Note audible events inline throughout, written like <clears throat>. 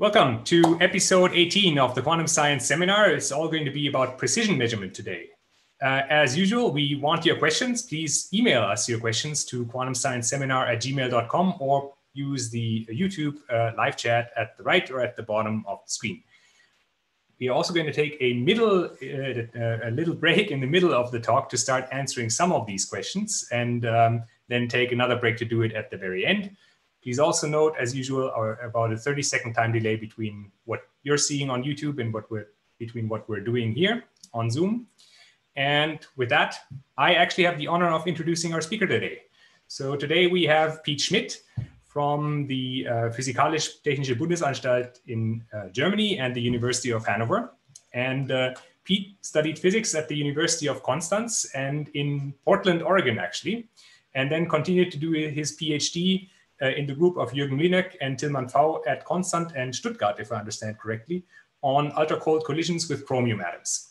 Welcome to episode 18 of the Quantum Science Seminar. It's all going to be about precision measurement today. Uh, as usual, we want your questions. Please email us your questions to quantumscienceseminar at gmail.com or use the YouTube uh, live chat at the right or at the bottom of the screen. We are also going to take a middle, uh, uh, a little break in the middle of the talk to start answering some of these questions and um, then take another break to do it at the very end. Please also note, as usual, our, about a 30 second time delay between what you're seeing on YouTube and what we're between what we're doing here on Zoom. And with that, I actually have the honor of introducing our speaker today. So today we have Piet Schmidt from the uh, Physikalisch-Technische Bundesanstalt in uh, Germany and the University of Hanover. And uh, Piet studied physics at the University of Constance and in Portland, Oregon, actually, and then continued to do his PhD in the group of Jürgen Mlynek and Tilman Pfau at Constance and Stuttgart, if I understand correctly, on ultra-cold collisions with chromium atoms.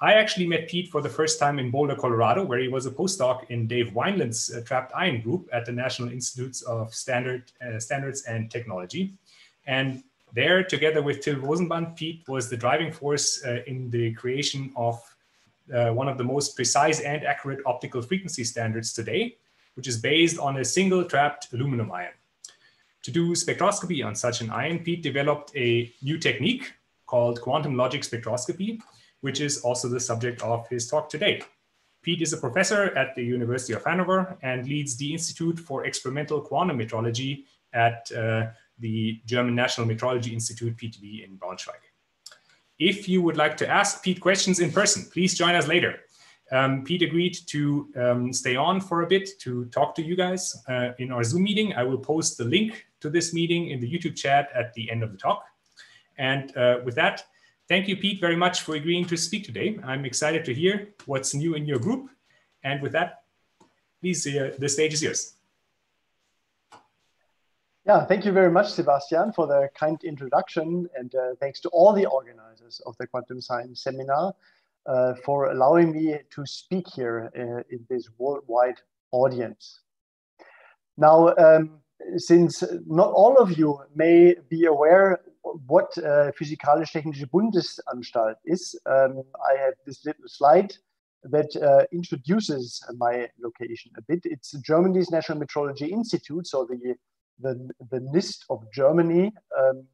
I actually met Piet for the first time in Boulder, Colorado, where he was a postdoc in Dave Wineland's uh, trapped ion group at the National Institutes of Standard, uh, Standards and Technology. And there, together with Till Rosenband, Piet was the driving force uh, in the creation of uh, one of the most precise and accurate optical frequency standards today, which is based on a single trapped aluminum ion. To do spectroscopy on such an ion, Piet developed a new technique called quantum logic spectroscopy, which is also the subject of his talk today. Piet is a professor at the University of Hanover and leads the Institute for Experimental Quantum Metrology at uh, the German National Metrology Institute, PTB, in Braunschweig. If you would like to ask Piet questions in person, please join us later. Um, Piet agreed to um, stay on for a bit to talk to you guys uh, in our Zoom meeting. I will post the link to this meeting in the YouTube chat at the end of the talk. And uh, with that, Thank you, Piet, very much for agreeing to speak today. I'm excited to hear what's new in your group. And with that, please, uh, the stage is yours. Yeah, thank you very much, Sebastian, for the kind introduction. And uh, thanks to all the organizers of the Quantum Science Seminar uh, for allowing me to speak here uh, in this worldwide audience. Now, um, since not all of you may be aware what uh, Physikalisch-Technische Bundesanstalt is, um, I have this little slide that uh, introduces my location a bit. It's Germany's National Metrology Institute, so the the, the NIST of Germany. Um,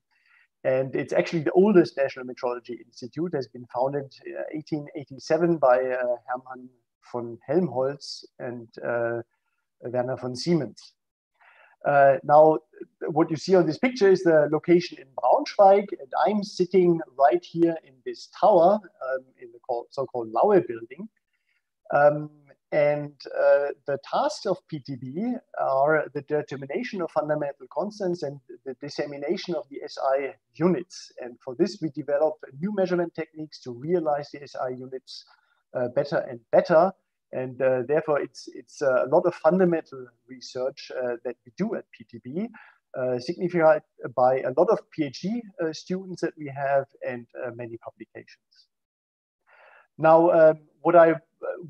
and it's actually the oldest national metrology institute, has been founded uh, 1887 by uh, Hermann von Helmholtz and uh, Werner von Siemens. Uh, now, what you see on this picture is the location in Braunschweig, and I'm sitting right here in this tower um, in the so-called Laue building. Um, and uh, the tasks of PTB are the determination of fundamental constants and the dissemination of the SI units. And for this, we develop new measurement techniques to realize the SI units uh, better and better. And uh, therefore, it's, it's uh, a lot of fundamental research uh, that we do at PTB, uh, signified by a lot of PhD students that we have and many publications. Now, um, what I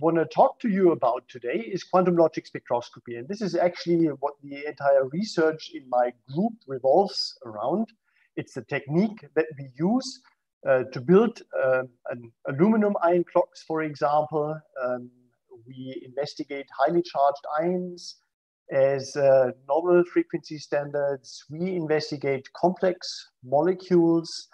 want to talk to you about today is quantum logic spectroscopy. And this is actually what the entire research in my group revolves around. It's the technique that we use uh, to build uh, an aluminum ion clocks, for example, um, we investigate highly charged ions as uh, novel frequency standards. We investigate complex molecules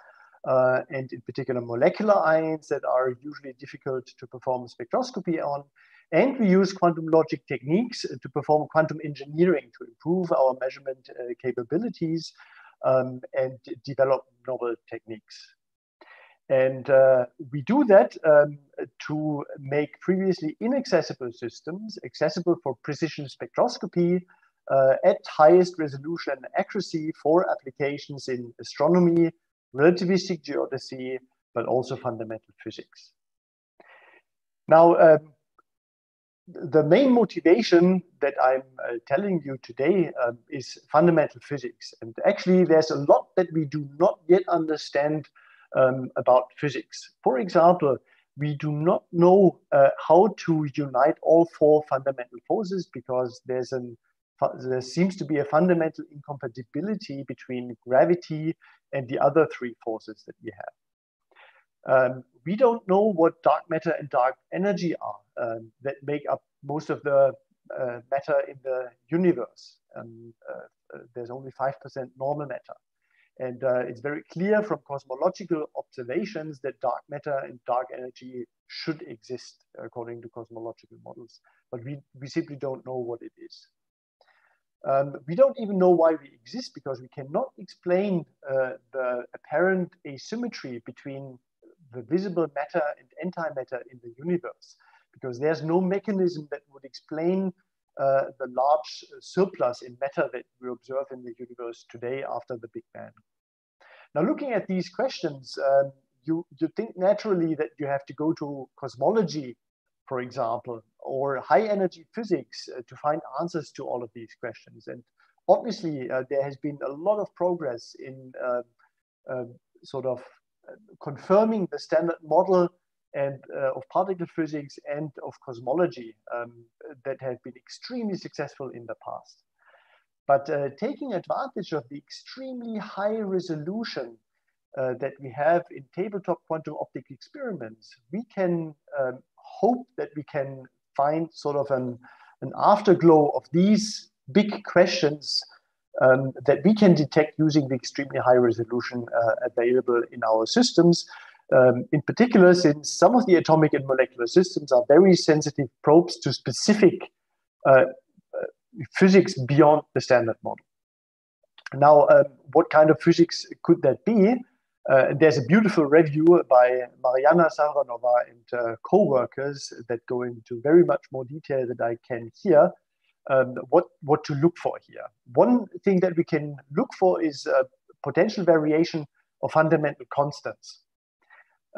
uh, and in particular molecular ions that are usually difficult to perform spectroscopy on. And we use quantum logic techniques to perform quantum engineering to improve our measurement uh, capabilities um, and develop novel techniques. And uh, we do that um, to make previously inaccessible systems accessible for precision spectroscopy uh, at highest resolution and accuracy for applications in astronomy, relativistic geodesy, but also fundamental physics. Now, um, the main motivation that I'm uh, telling you today um, is fundamental physics. And actually, there's a lot that we do not yet understand um, about physics. For example, we do not know uh, how to unite all four fundamental forces because there's an there seems to be a fundamental incompatibility between gravity and the other three forces that we have. Um, we don't know what dark matter and dark energy are um, that make up most of the uh, matter in the universe. Um, uh, there's only 5% normal matter. And uh, it's very clear from cosmological observations that dark matter and dark energy should exist according to cosmological models. But we, we simply don't know what it is. Um, we don't even know why we exist because we cannot explain uh, the apparent asymmetry between the visible matter and antimatter in the universe because there's no mechanism that would explain uh, the large surplus in matter that we observe in the universe today after the Big Bang. Now, looking at these questions, um, you, you think naturally that you have to go to cosmology, for example, or high energy physics uh, to find answers to all of these questions. And obviously, uh, there has been a lot of progress in um, um, sort of uh, confirming the standard model and uh, of particle physics and of cosmology um, that have been extremely successful in the past. But uh, taking advantage of the extremely high resolution uh, that we have in tabletop quantum optic experiments, we can um, hope that we can find sort of an, an afterglow of these big questions um, that we can detect using the extremely high resolution uh, available in our systems um, in particular, since some of the atomic and molecular systems are very sensitive probes to specific uh, uh, physics beyond the standard model. Now, um, what kind of physics could that be? Uh, there's a beautiful review by Marianna Safronova and uh, co-workers that go into very much more detail than I can here. Um, what, what to look for here. One thing that we can look for is potential variation of fundamental constants.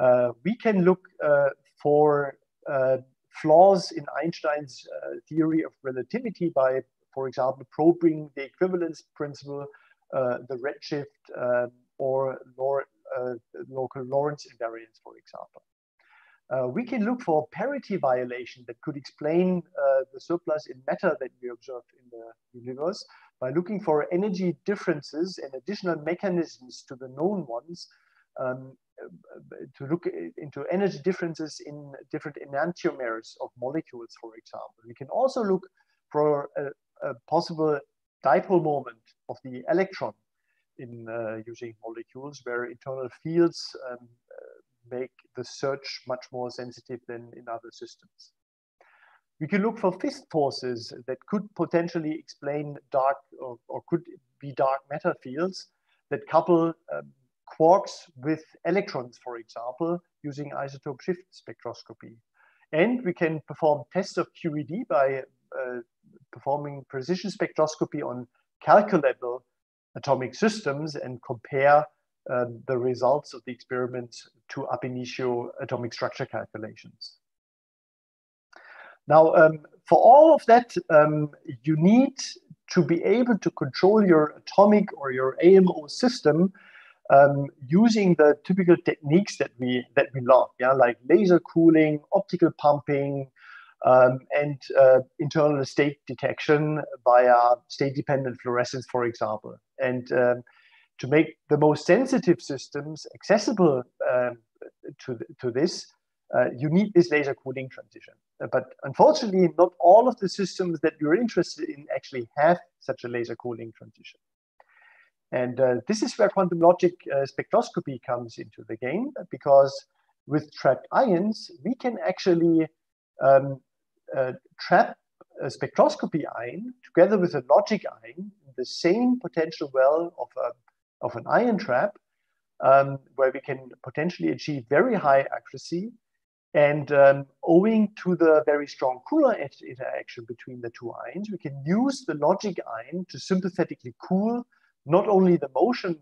Uh, we can look uh, for uh, flaws in Einstein's theory of relativity by, for example, probing the equivalence principle, the redshift, um, or local Lorentz invariance, for example. Uh, we can look for parity violation that could explain uh, the surplus in matter that we observe in the universe by looking for energy differences and additional mechanisms to the known ones um, to look into energy differences in different enantiomers of molecules, for example. We can also look for a, a possible dipole moment of the electron in uh, using molecules where internal fields um, uh, make the search much more sensitive than in other systems. We can look for fifth forces that could potentially explain dark or, or could be dark matter fields that couple um, quarks with electrons, for example, using isotope shift spectroscopy. And we can perform tests of QED by uh, performing precision spectroscopy on calculable atomic systems and compare uh, the results of the experiments to ab initio atomic structure calculations. Now, um, for all of that, um, you need to be able to control your atomic or your AMO system um, using the typical techniques that we that we love, yeah, like laser cooling, optical pumping, um, and uh, internal state detection via state-dependent fluorescence, for example. And um, to make the most sensitive systems accessible um, to, to this, uh, you need this laser cooling transition. But unfortunately, not all of the systems that you're interested in actually have such a laser cooling transition. And uh, this is where quantum logic uh, spectroscopy comes into the game because with trapped ions, we can actually um, trap spectroscopy ion together with a logic ion in the same potential well of, a, of an ion trap, um, where we can potentially achieve very high accuracy. And um, owing to the very strong Coulomb interaction between the two ions, we can use the logic ion to sympathetically cool not only the motion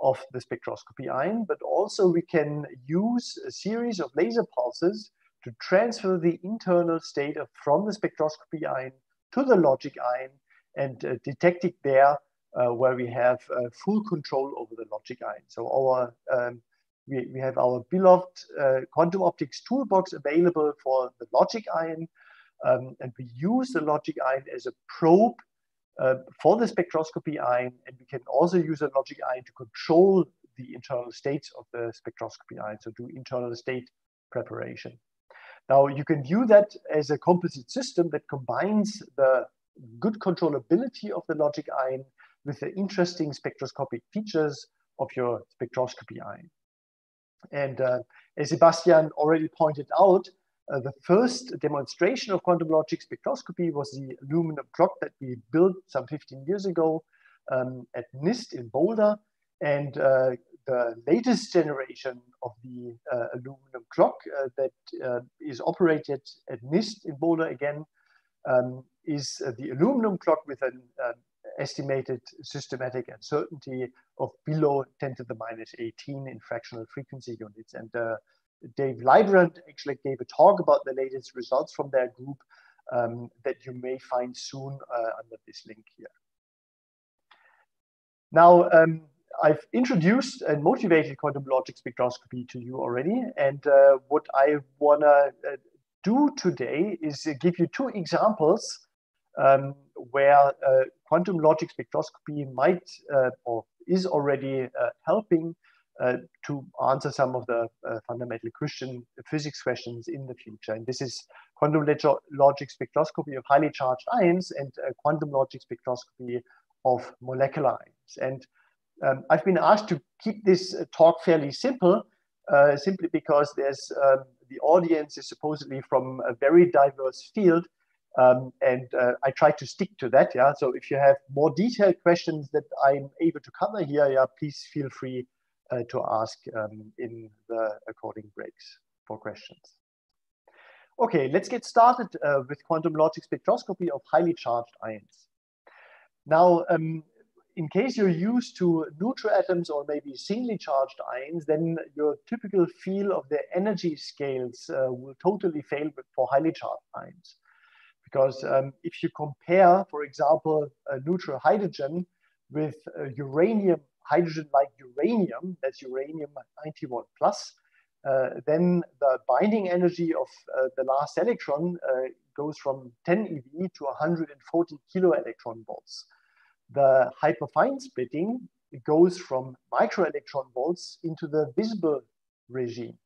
of the spectroscopy ion, but also we can use a series of laser pulses to transfer the internal state of, from the spectroscopy ion to the logic ion and uh, detect it there uh, where we have uh, full control over the logic ion. So our um, we, we have our beloved uh, quantum optics toolbox available for the logic ion, um, and we use the logic ion as a probe uh, for the spectroscopy ion, and we can also use a logic ion to control the internal states of the spectroscopy ion, so do internal state preparation. Now you can view that as a composite system that combines the good controllability of the logic ion with the interesting spectroscopic features of your spectroscopy ion. And uh, as Sebastian already pointed out, uh, the first demonstration of quantum logic spectroscopy was the aluminum clock that we built some 15 years ago um, at NIST in Boulder. And uh, the latest generation of the uh, aluminum clock uh, that uh, is operated at NIST in Boulder again um, is the aluminum clock with an estimated systematic uncertainty of below 10 to the minus 18 in fractional frequency units. And uh, Dave Leibrandt actually gave a talk about the latest results from their group um, that you may find soon uh, under this link here. Now, um, I've introduced and motivated quantum logic spectroscopy to you already. And uh, what I want to uh, do today is give you two examples um, where uh, quantum logic spectroscopy might uh, or is already uh, helping uh, to answer some of the fundamental physics questions in the future. And this is quantum logic spectroscopy of highly charged ions and quantum logic spectroscopy of molecular ions. And um, I've been asked to keep this talk fairly simple, uh, simply because there's um, the audience is supposedly from a very diverse field, um, and uh, I try to stick to that. Yeah. So if you have more detailed questions that I'm able to cover here, yeah, please feel free uh, to ask um, in the according breaks for questions. Okay, let's get started uh, with quantum logic spectroscopy of highly charged ions. Now, um, in case you're used to neutral atoms or maybe singly charged ions, then your typical feel of the energy scales uh, will totally fail for highly charged ions. Because um, if you compare, for example, neutral hydrogen with uranium, hydrogen-like uranium, that's uranium 91 plus, uh, then the binding energy of uh, the last electron uh, goes from 10 eV to 140 kilo electron volts the hyperfine splitting goes from microelectron volts into the visible regime,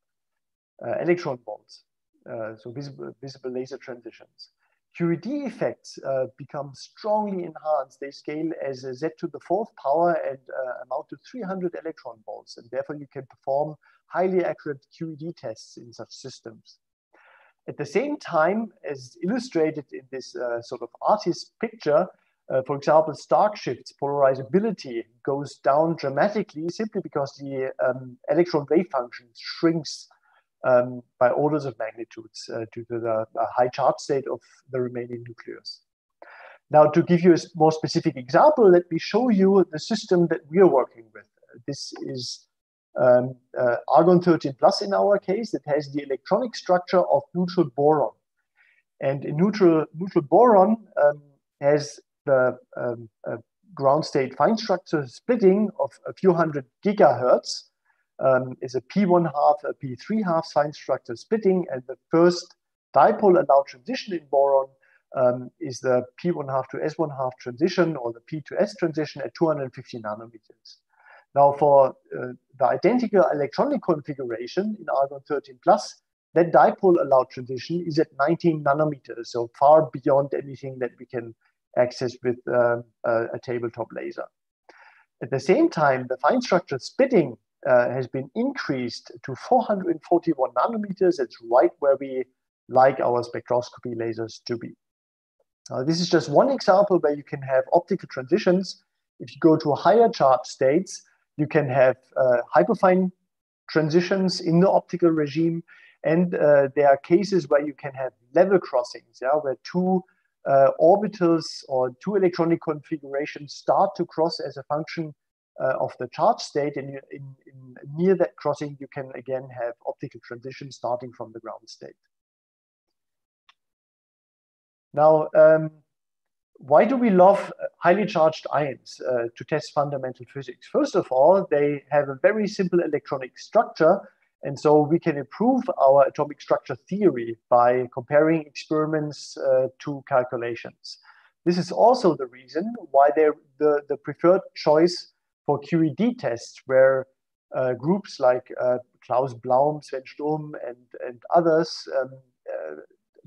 uh, electron volts, uh, so visible, visible laser transitions. QED effects uh, become strongly enhanced. They scale as a z to the fourth power and uh, amount to 300 electron volts, and therefore you can perform highly accurate QED tests in such systems. At the same time, as illustrated in this uh, sort of artist picture, uh, for example, Stark shifts polarizability goes down dramatically simply because the um, electron wave function shrinks um, by orders of magnitudes uh, due to the uh, high charge state of the remaining nucleus. Now, to give you a more specific example, let me show you the system that we are working with. This is um, uh, argon 13 plus in our case. that has the electronic structure of neutral boron. And neutral, neutral boron um, has the um, uh, ground state fine structure splitting of a few hundred gigahertz um, is a P1 half, a P3 half fine structure splitting, and the first dipole allowed transition in boron um, is the P1 half to S1 half transition or the P to S transition at 250 nanometers. Now, for uh, the identical electronic configuration in argon 13 plus, that dipole allowed transition is at 19 nanometers, so far beyond anything that we can accessed with uh, a, tabletop laser. At the same time, the fine structure splitting uh, has been increased to 441 nanometers. It's right where we like our spectroscopy lasers to be. This is just one example where you can have optical transitions. If you go to higher charge states, you can have uh, hyperfine transitions in the optical regime. And uh, there are cases where you can have level crossings, yeah, where two uh, orbitals or two electronic configurations start to cross as a function uh, of the charge state. And in, in, near that crossing, you can again have optical transition starting from the ground state. Now, um, why do we love highly charged ions uh, to test fundamental physics? First of all, they have a very simple electronic structure and so we can improve our atomic structure theory by comparing experiments uh, to calculations. This is also the reason why the, the preferred choice for QED tests, where uh, groups like uh, Klaus Blaum, Sven Sturm, and, and others um, uh,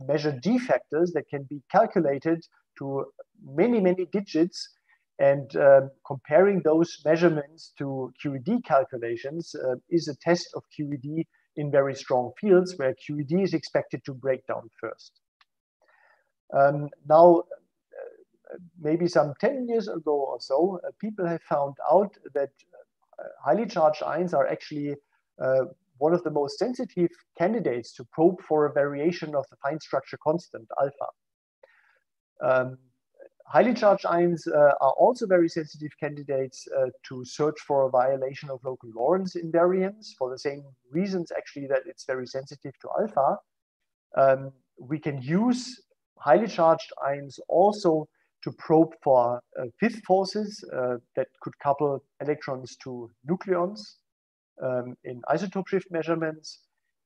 measure G factors that can be calculated to many, many digits. And um, comparing those measurements to QED calculations uh, is a test of QED in very strong fields where QED is expected to break down first. Um, now, uh, maybe some 10 years ago or so, uh, people have found out that uh, highly charged ions are actually uh, one of the most sensitive candidates to probe for a variation of the fine structure constant alpha. Um, highly charged ions uh, are also very sensitive candidates uh, to search for a violation of local Lorentz invariance for the same reasons actually that it's very sensitive to alpha. Um, we can use highly charged ions also to probe for uh, fifth forces uh, that could couple electrons to nucleons um, in isotope shift measurements.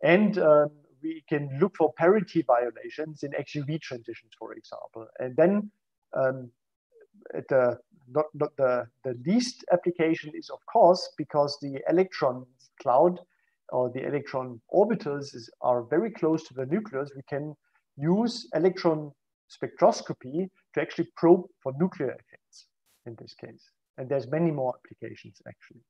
And um, we can look for parity violations in XUV transitions, for example. And then um, the, not, not the, the least application is, of course, because the electron cloud or the electron orbitals is, are very close to the nucleus, we can use electron spectroscopy to actually probe for nuclear effects in this case. And there's many more applications actually.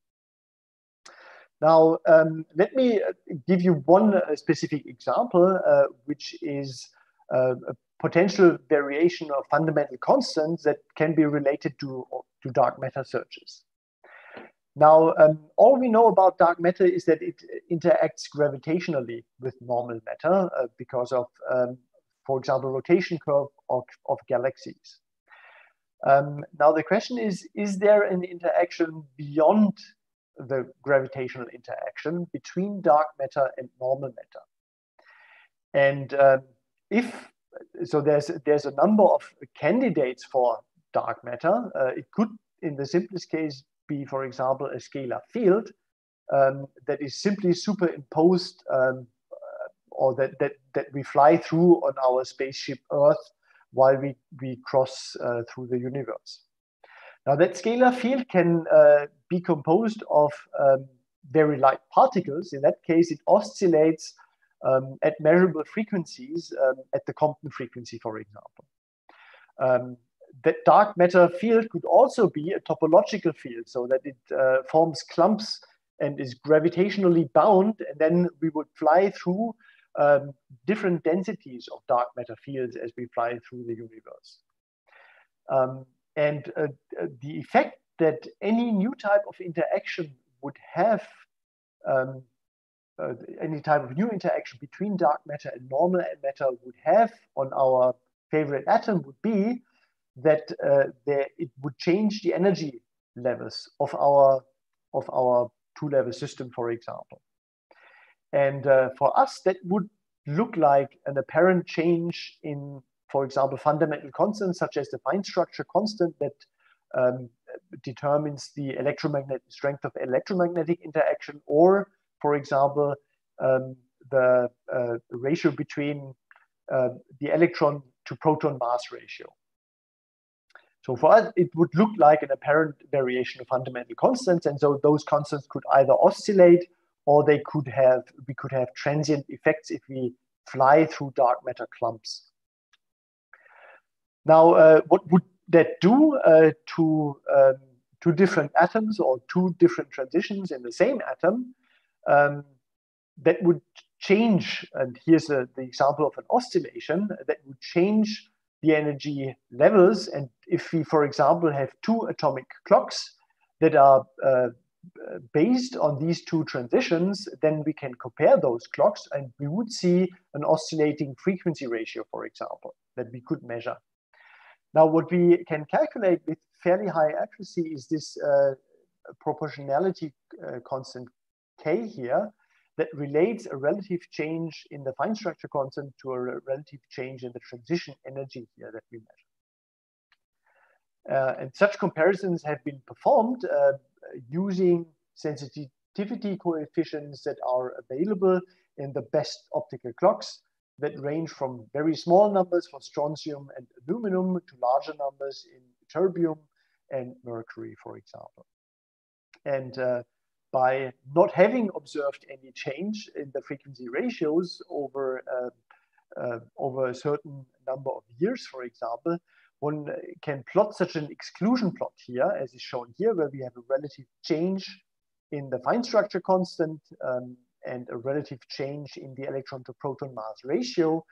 Now, um, let me uh, give you one uh, specific example, uh, which is uh, a potential variation of fundamental constants that can be related to, to dark matter searches. Now, um, all we know about dark matter is that it interacts gravitationally with normal matter uh, because of, um, for example, rotation curve of, of galaxies. Um, now, the question is, is there an interaction beyond the gravitational interaction between dark matter and normal matter. And um, if so, there's there's a number of candidates for dark matter. Uh, it could, in the simplest case, be, for example, a scalar field um, that is simply superimposed, um, uh, or that that that we fly through on our spaceship Earth while we we cross uh, through the universe. Now that scalar field can uh, be composed of um, very light particles. In that case, it oscillates um, at measurable frequencies um, at the Compton frequency, for example. Um, that dark matter field could also be a topological field so that it uh, forms clumps and is gravitationally bound. And then we would fly through um, different densities of dark matter fields as we fly through the universe. Um, and uh, uh, the effect that any new type of interaction would have, um, uh, any type of new interaction between dark matter and normal matter would have on our favorite atom would be that uh, there, it would change the energy levels of our of our two-level system, for example. And uh, for us, that would look like an apparent change in for example, fundamental constants such as the fine structure constant that um, determines the electromagnetic strength of electromagnetic interaction, or, for example, um, the uh, ratio between uh, the electron to proton mass ratio. So for us, it would look like an apparent variation of fundamental constants, and so those constants could either oscillate or they could have we could have transient effects if we fly through dark matter clumps. Now, uh, what would that do uh, to um, two different atoms or two different transitions in the same atom? Um, that would change, and here's a, the example of an oscillation, that would change the energy levels. And if we, for example, have two atomic clocks that are uh, based on these two transitions, then we can compare those clocks and we would see an oscillating frequency ratio, for example, that we could measure. Now, what we can calculate with fairly high accuracy is this uh, proportionality uh, constant k here that relates a relative change in the fine structure constant to a relative change in the transition energy here that we measure. Uh, and such comparisons have been performed uh, using sensitivity coefficients that are available in the best optical clocks that range from very small numbers for strontium and aluminum to larger numbers in ytterbium and mercury, for example. And uh, by not having observed any change in the frequency ratios over, uh, uh, over a certain number of years, for example, one can plot such an exclusion plot here, as is shown here, where we have a relative change in the fine structure constant um, and a relative change in the electron to proton mass ratio.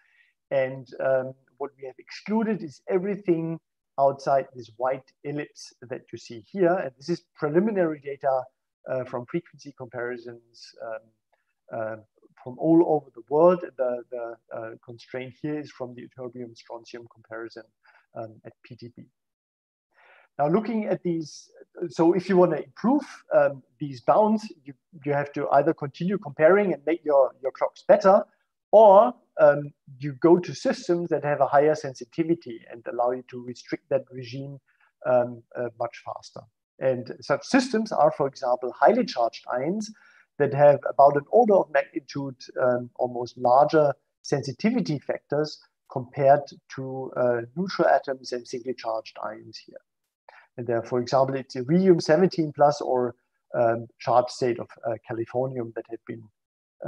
And um, what we have excluded is everything outside this white ellipse that you see here. And this is preliminary data uh, from frequency comparisons um, uh, from all over the world. The, the uh, constraint here is from the ytterbium strontium comparison um, at PTB. Now looking at these, so if you want to improve um, these bounds, you, you have to either continue comparing and make your, your clocks better, or um, you go to systems that have a higher sensitivity and allow you to restrict that regime um, uh, much faster. And such systems are, for example, highly charged ions that have about an order of magnitude um, almost larger sensitivity factors compared to uh, neutral atoms and singly charged ions here. And there, for example, it's iridium 17 plus or um, charged state of uh, californium that have been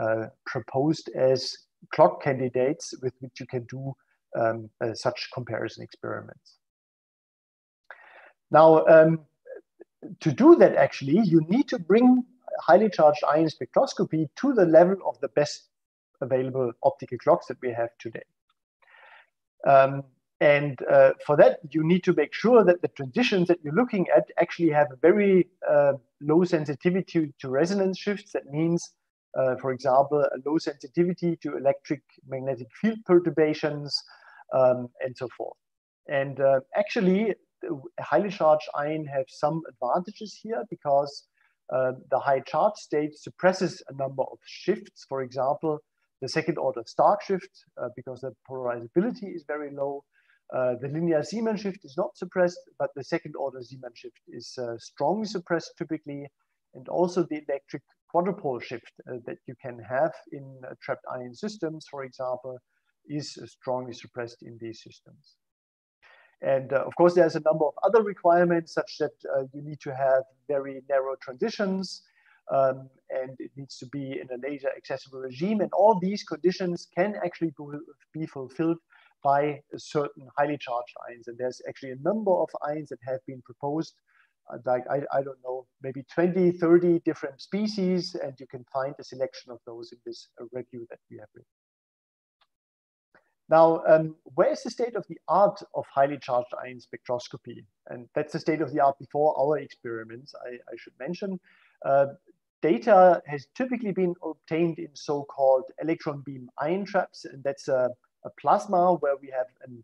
uh, proposed as clock candidates with which you can do um, uh, such comparison experiments. Now, um, to do that, actually, you need to bring highly charged ion spectroscopy to the level of the best available optical clocks that we have today. Um, and uh, for that, you need to make sure that the transitions that you're looking at actually have a very uh, low sensitivity to resonance shifts. That means, uh, for example, a low sensitivity to electric magnetic field perturbations um, and so forth. And uh, actually, highly charged ion have some advantages here because uh, the high charge state suppresses a number of shifts. For example, the second order Stark shift, uh, because the polarizability is very low. Uh, the linear Zeeman shift is not suppressed, but the second order Zeeman shift is uh, strongly suppressed typically. And also the electric quadrupole shift uh, that you can have in uh, trapped ion systems, for example, is strongly suppressed in these systems. And uh, of course, there's a number of other requirements such that you need to have very narrow transitions um, and it needs to be in a laser accessible regime. And all these conditions can actually be fulfilled by certain highly charged ions. And there's actually a number of ions that have been proposed, uh, like, I, I don't know, maybe 20, 30 different species, and you can find a selection of those in this uh, review that we have written. Now, um, where is the state of the art of highly charged ion spectroscopy? And that's the state of the art before our experiments, I, I should mention. Uh, data has typically been obtained in so-called electron beam ion traps, and that's a, a plasma where we have an,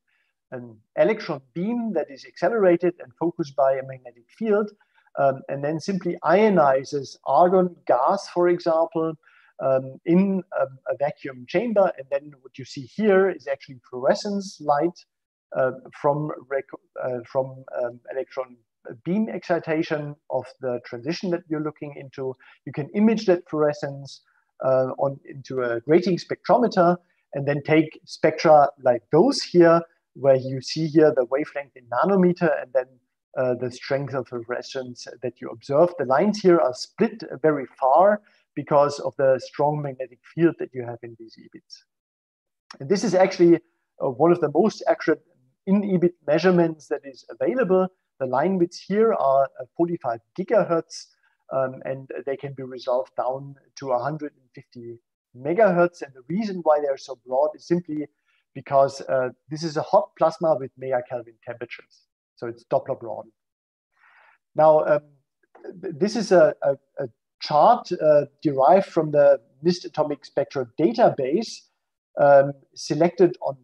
an, electron beam that is accelerated and focused by a magnetic field, um, and then simply ionizes argon gas, for example, um, in a, a, vacuum chamber. And then what you see here is actually fluorescence light uh, from, uh, from um, electron beam excitation of the transition that you're looking into. You can image that fluorescence uh, on into a grating spectrometer and then take spectra like those here, where you see here the wavelength in nanometer and then uh, the strength of the fluorescence that you observe. The lines here are split very far because of the strong magnetic field that you have in these EBITs. And this is actually uh, one of the most accurate in EBIT measurements that is available. The line widths here are uh, 45 gigahertz, um, and they can be resolved down to 150 megahertz. And the reason why they're so broad is simply because uh, this is a hot plasma with mega Kelvin temperatures. So it's Doppler broad. Now, um, this is a, a, a chart uh, derived from the NIST atomic spectral database um, selected on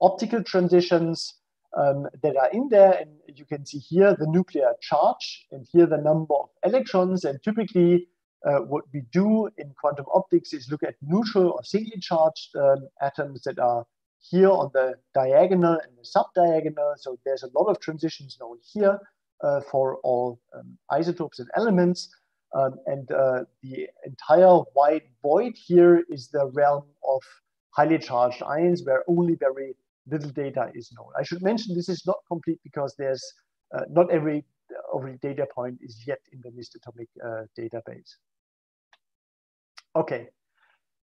optical transitions um, that are in there. And you can see here the nuclear charge and here the number of electrons. And typically, uh, what we do in quantum optics is look at neutral or singly charged um, atoms that are here on the diagonal and the subdiagonal. So there's a lot of transitions known here uh, for all um, isotopes and elements. Um, and uh, the entire white void here is the realm of highly charged ions where only very little data is known. I should mention this is not complete because there's uh, not every every data point is yet in the NIST atomic uh, database. Okay,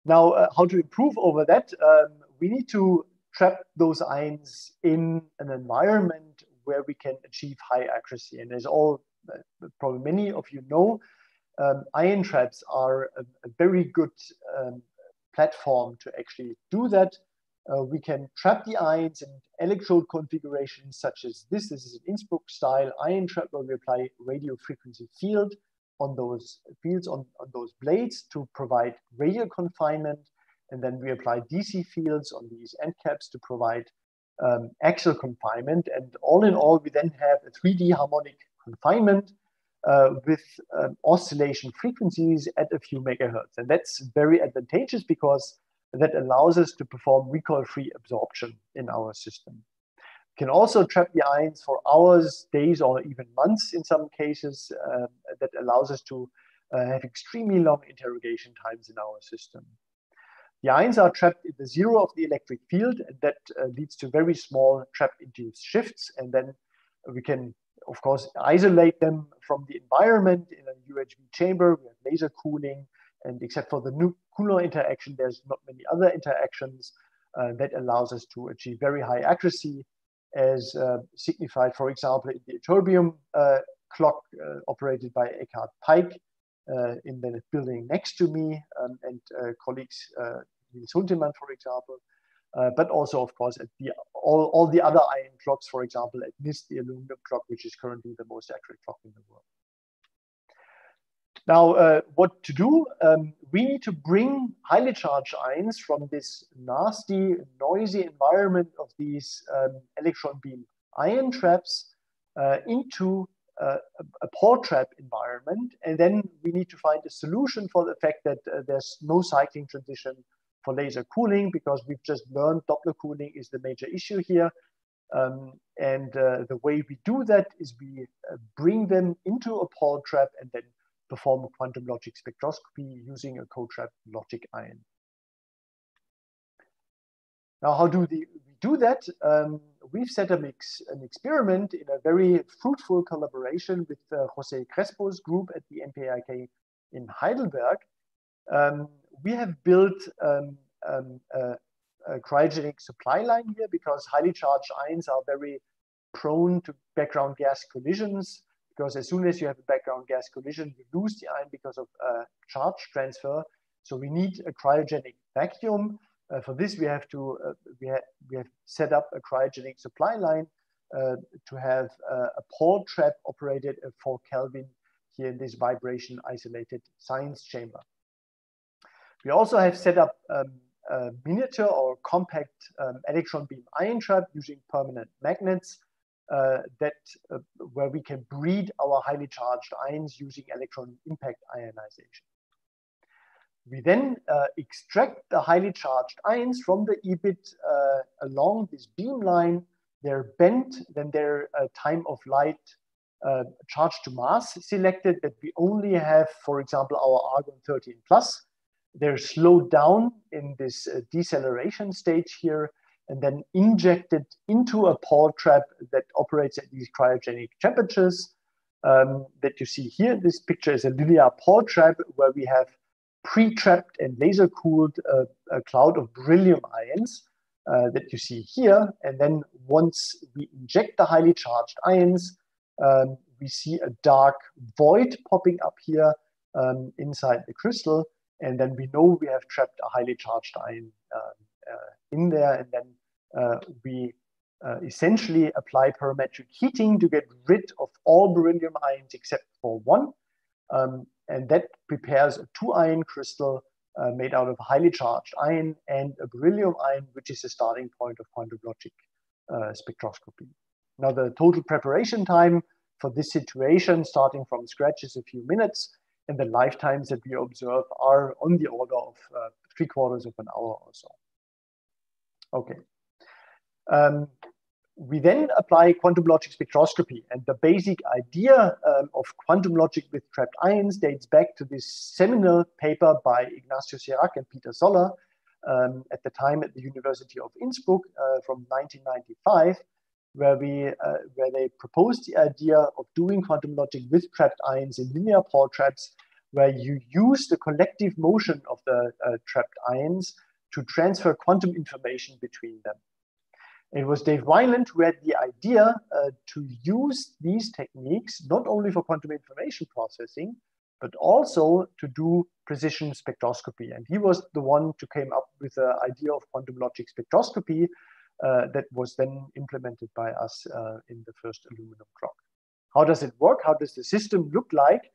now uh, how to improve over that? Um, we need to trap those ions in an environment where we can achieve high accuracy. And as all uh, probably many of you know, um, ion traps are a, a very good um, platform to actually do that. Uh, we can trap the ions in electrode configurations such as this. This is an Innsbruck style ion trap where we apply radio frequency field on those fields on, on those blades to provide radial confinement. And then we apply DC fields on these end caps to provide um, axial confinement. And all in all, we then have a 3D harmonic confinement uh, with um, oscillation frequencies at a few megahertz. And that's very advantageous because that allows us to perform recoil-free absorption in our system. We can also trap the ions for hours, days, or even months in some cases. Uh, that allows us to uh, have extremely long interrogation times in our system. The ions are trapped in the zero of the electric field, and that uh, leads to very small trap-induced shifts. And then we can, of course, isolate them from the environment in a UHV chamber. We have laser cooling, and except for the Coulomb interaction, there's not many other interactions uh, that allows us to achieve very high accuracy, as uh, signified, for example, in the ytterbium uh, clock uh, operated by Ekkehard Peik uh, in the building next to me um, and uh, colleagues Nils Huntemann, for example, but also, of course, at the all, all the other ion clocks, for example, at NIST, the aluminum clock, which is currently the most accurate clock in the world. Now, uh, what to do? Um, we need to bring highly charged ions from this nasty, noisy environment of these um, electron beam ion traps uh, into uh, a Paul trap environment. And then we need to find a solution for the fact that uh, there's no cycling transition for laser cooling because we've just learned Doppler cooling is the major issue here. Um, and uh, the way we do that is we uh, bring them into a Paul trap and then perform quantum logic spectroscopy using a co-trap logic ion. Now, how do we do that? Um, we've set up ex, an, experiment in a very fruitful collaboration with uh, Jose Crespo's group at the MPIK in Heidelberg. Um, we have built um, um, a, cryogenic supply line here because highly charged ions are very prone to background gas collisions because as soon as you have a background gas collision, you lose the ion because of uh, charge transfer. So we need a cryogenic vacuum uh, for this, we have to uh, we, ha we have set up a cryogenic supply line uh, to have a Paul trap operated at 4 Kelvin here in this vibration isolated science chamber. We also have set up um, a miniature or compact um, electron beam ion trap using permanent magnets uh, that uh, where we can breed our highly charged ions using electron impact ionization. We then uh, extract the highly charged ions from the EBIT uh, along this beam line. They're bent, then their uh, time of flight uh, charge to mass selected that we only have, for example, our argon 13 plus. They're slowed down in this uh, deceleration stage here and then injected into a Paul trap that operates at these cryogenic temperatures um, that you see here. This picture is a linear Paul trap where we have pre-trapped and laser-cooled uh, a cloud of beryllium ions uh, that you see here. And then once we inject the highly charged ions, um, we see a dark void popping up here um, inside the crystal. And then we know we have trapped a highly charged ion um, uh, in there. And then uh, we uh, essentially apply parametric heating to get rid of all beryllium ions except for one. Um, and that prepares a two ion crystal uh, made out of a highly charged ion and a beryllium ion, which is the starting point of quantum logic uh, spectroscopy. Now, the total preparation time for this situation, starting from scratch, is a few minutes, and the lifetimes that we observe are on the order of uh, three quarters of an hour or so. Okay. Um, we then apply quantum logic spectroscopy. And the basic idea um, of quantum logic with trapped ions dates back to this seminal paper by Ignacio Cirac and Peter Zoller, um, at the time at the University of Innsbruck uh, from 1995, where we uh, where they proposed the idea of doing quantum logic with trapped ions in linear Paul traps, where you use the collective motion of the uh, trapped ions to transfer quantum information between them. It was Dave Wineland who had the idea uh, to use these techniques not only for quantum information processing, but also to do precision spectroscopy. And he was the one to came up with the idea of quantum logic spectroscopy that was then implemented by us uh, in the first aluminum clock. How does it work? How does the system look like?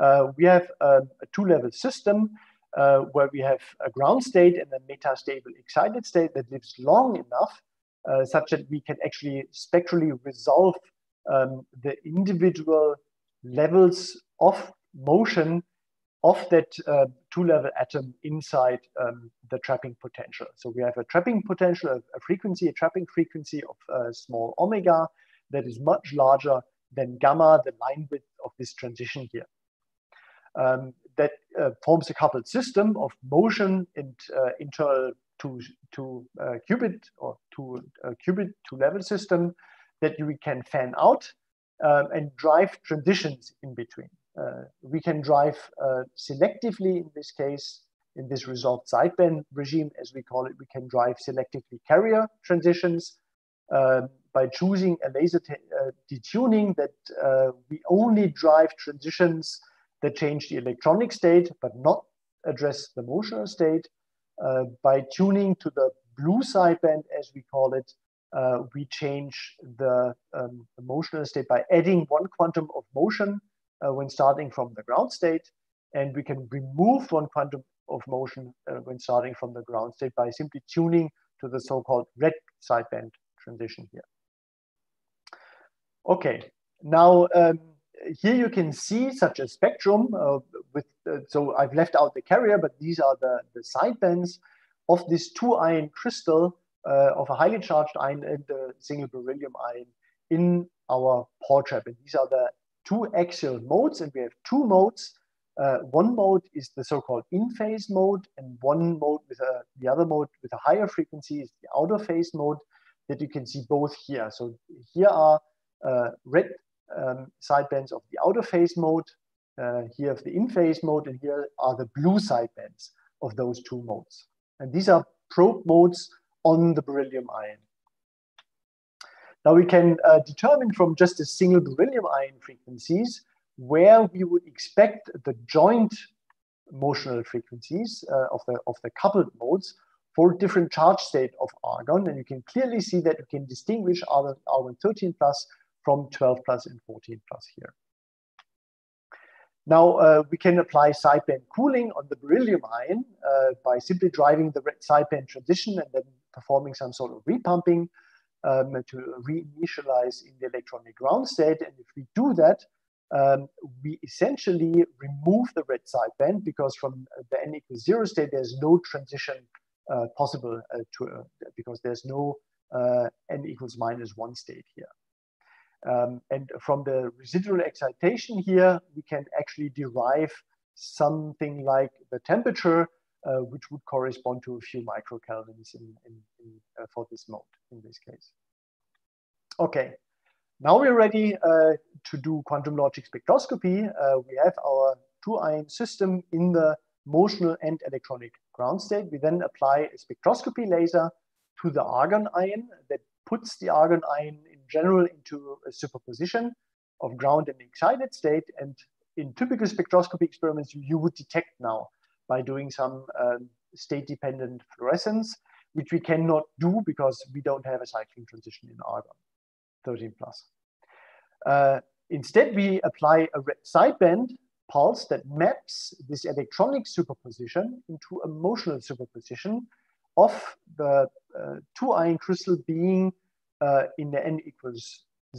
Uh, we have a, a two-level system uh, where we have a ground state and a metastable excited state that lives long enough uh, such that we can actually spectrally resolve um, the individual levels of motion of that uh, two-level atom inside um, the trapping potential. So we have a trapping potential, a, a frequency, a trapping frequency of uh, small omega that is much larger than gamma, the line width of this transition here. Um, that uh, forms a coupled system of motion and uh, internal to, to uh, qubit or to a qubit two level system that we can fan out um, and drive transitions in between. Uh, we can drive uh, selectively in this case, in this resolved sideband regime, as we call it, we can drive selectively carrier transitions uh, by choosing a laser uh, detuning that we only drive transitions that change the electronic state, but not address the motional state. Uh, by tuning to the blue sideband, as we call it, uh, we change the um, motional state by adding one quantum of motion uh, when starting from the ground state. And we can remove one quantum of motion uh, when starting from the ground state by simply tuning to the so-called red sideband transition here. Okay, now um, here you can see such a spectrum uh, with, uh, so I've left out the carrier, but these are the, the sidebands of this two ion crystal uh, of a highly charged ion and the single beryllium ion in our Paul trap. And these are the two axial modes, and we have two modes. Uh, one mode is the so-called in-phase mode, and one mode with a, the other mode with a higher frequency is the out-of-phase mode that you can see both here. So here are uh, red um, sidebands of the out-of-phase mode, uh, here of the in-phase mode, and here are the blue sidebands of those two modes. And these are probe modes on the beryllium ion. Now we can uh, determine from just a single beryllium ion frequencies where we would expect the joint motional frequencies uh, of, the, of the coupled modes for different charge state of argon. And you can clearly see that you can distinguish argon, argon 13 plus from 12 plus and 14 plus here. Now uh, we can apply sideband cooling on the beryllium ion uh, by simply driving the red sideband transition and then performing some sort of repumping um, to reinitialize in the electronic ground state. And if we do that, um, we essentially remove the red sideband because from the n equals zero state, there's no transition uh, possible uh, to, uh, because there's no uh, n equals minus one state here. Um, and from the residual excitation here, we can actually derive something like the temperature, uh, which would correspond to a few microkelvins in, in, in uh, for this mode in this case. Okay, now we're ready uh, to do quantum logic spectroscopy. Uh, we have our two ion system in the motional and electronic ground state. We then apply a spectroscopy laser to the argon ion that puts the argon ion in general into a superposition of ground and excited state. And in typical spectroscopy experiments, you, you would detect now by doing some um, state-dependent fluorescence, which we cannot do because we don't have a cycling transition in argon 13 plus. Uh, instead, we apply a sideband pulse that maps this electronic superposition into a motional superposition of the uh, two ion crystal being uh, in the n equals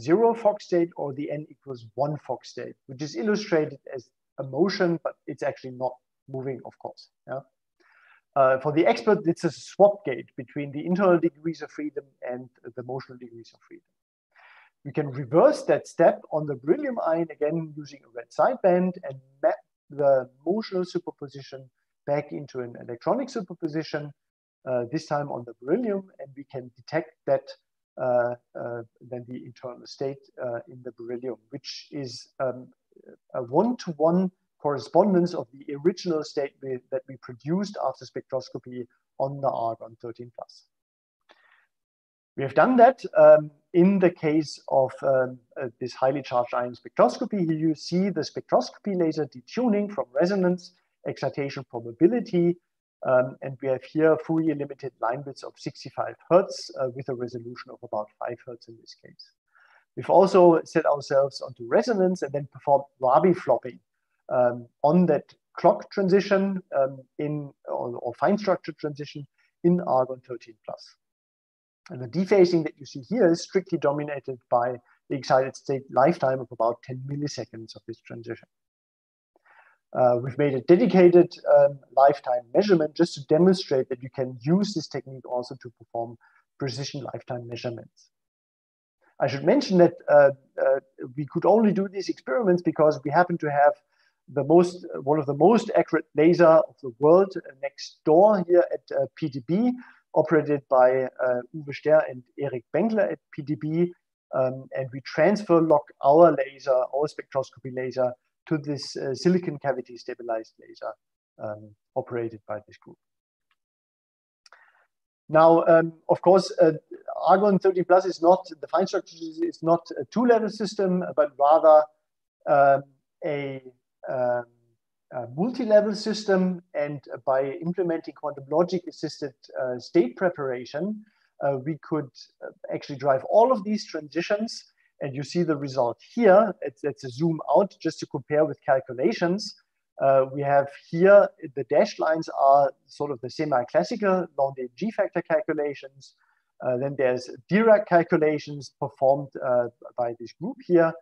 zero Fock state or the n equals one Fock state, which is illustrated as a motion, but it's actually not moving, of course. Yeah? Uh, for the expert, it's a swap gate between the internal degrees of freedom and the motional degrees of freedom. We can reverse that step on the beryllium ion again using a red sideband and map the motional superposition back into an electronic superposition uh, this time on the beryllium, and we can detect that uh, uh, then the internal state uh, in the beryllium, which is um, a one-to-one -one correspondence of the original state that we produced after spectroscopy on the argon-13 plus. We have done that um, in the case of um, uh, this highly charged ion spectroscopy. Here you see the spectroscopy laser detuning from resonance, excitation probability, um, and we have here Fourier limited line widths of 65 hertz uh, with a resolution of about 5 hertz in this case. We've also set ourselves onto resonance and then performed Rabi flopping um, on that clock transition um, in or, or, fine structure transition in argon 13 plus. And the dephasing that you see here is strictly dominated by the excited state lifetime of about 10 milliseconds of this transition. Uh, we've made a dedicated um, lifetime measurement just to demonstrate that you can use this technique also to perform precision lifetime measurements. I should mention that uh, uh, we could only do these experiments because we happen to have the most, one of the most accurate laser of the world next door here at uh, PTB, operated by uh, Uwe Sterr and Erik Benkler at PTB. Um, and we transfer lock our laser, our spectroscopy laser, to this uh, silicon cavity stabilized laser um, operated by this group. Now, um, of course, uh, Argon 30 plus is not, the fine structure is not a two-level system, but rather um, a, um, a multi-level system. And by implementing quantum logic assisted uh, state preparation, uh, we could uh, actually drive all of these transitions and you see the result here. It's, it's a zoom out just to compare with calculations. Uh, we have here, the dashed lines are sort of the semi-classical Landé G factor calculations. Uh, then there's Dirac calculations performed uh, by this group here.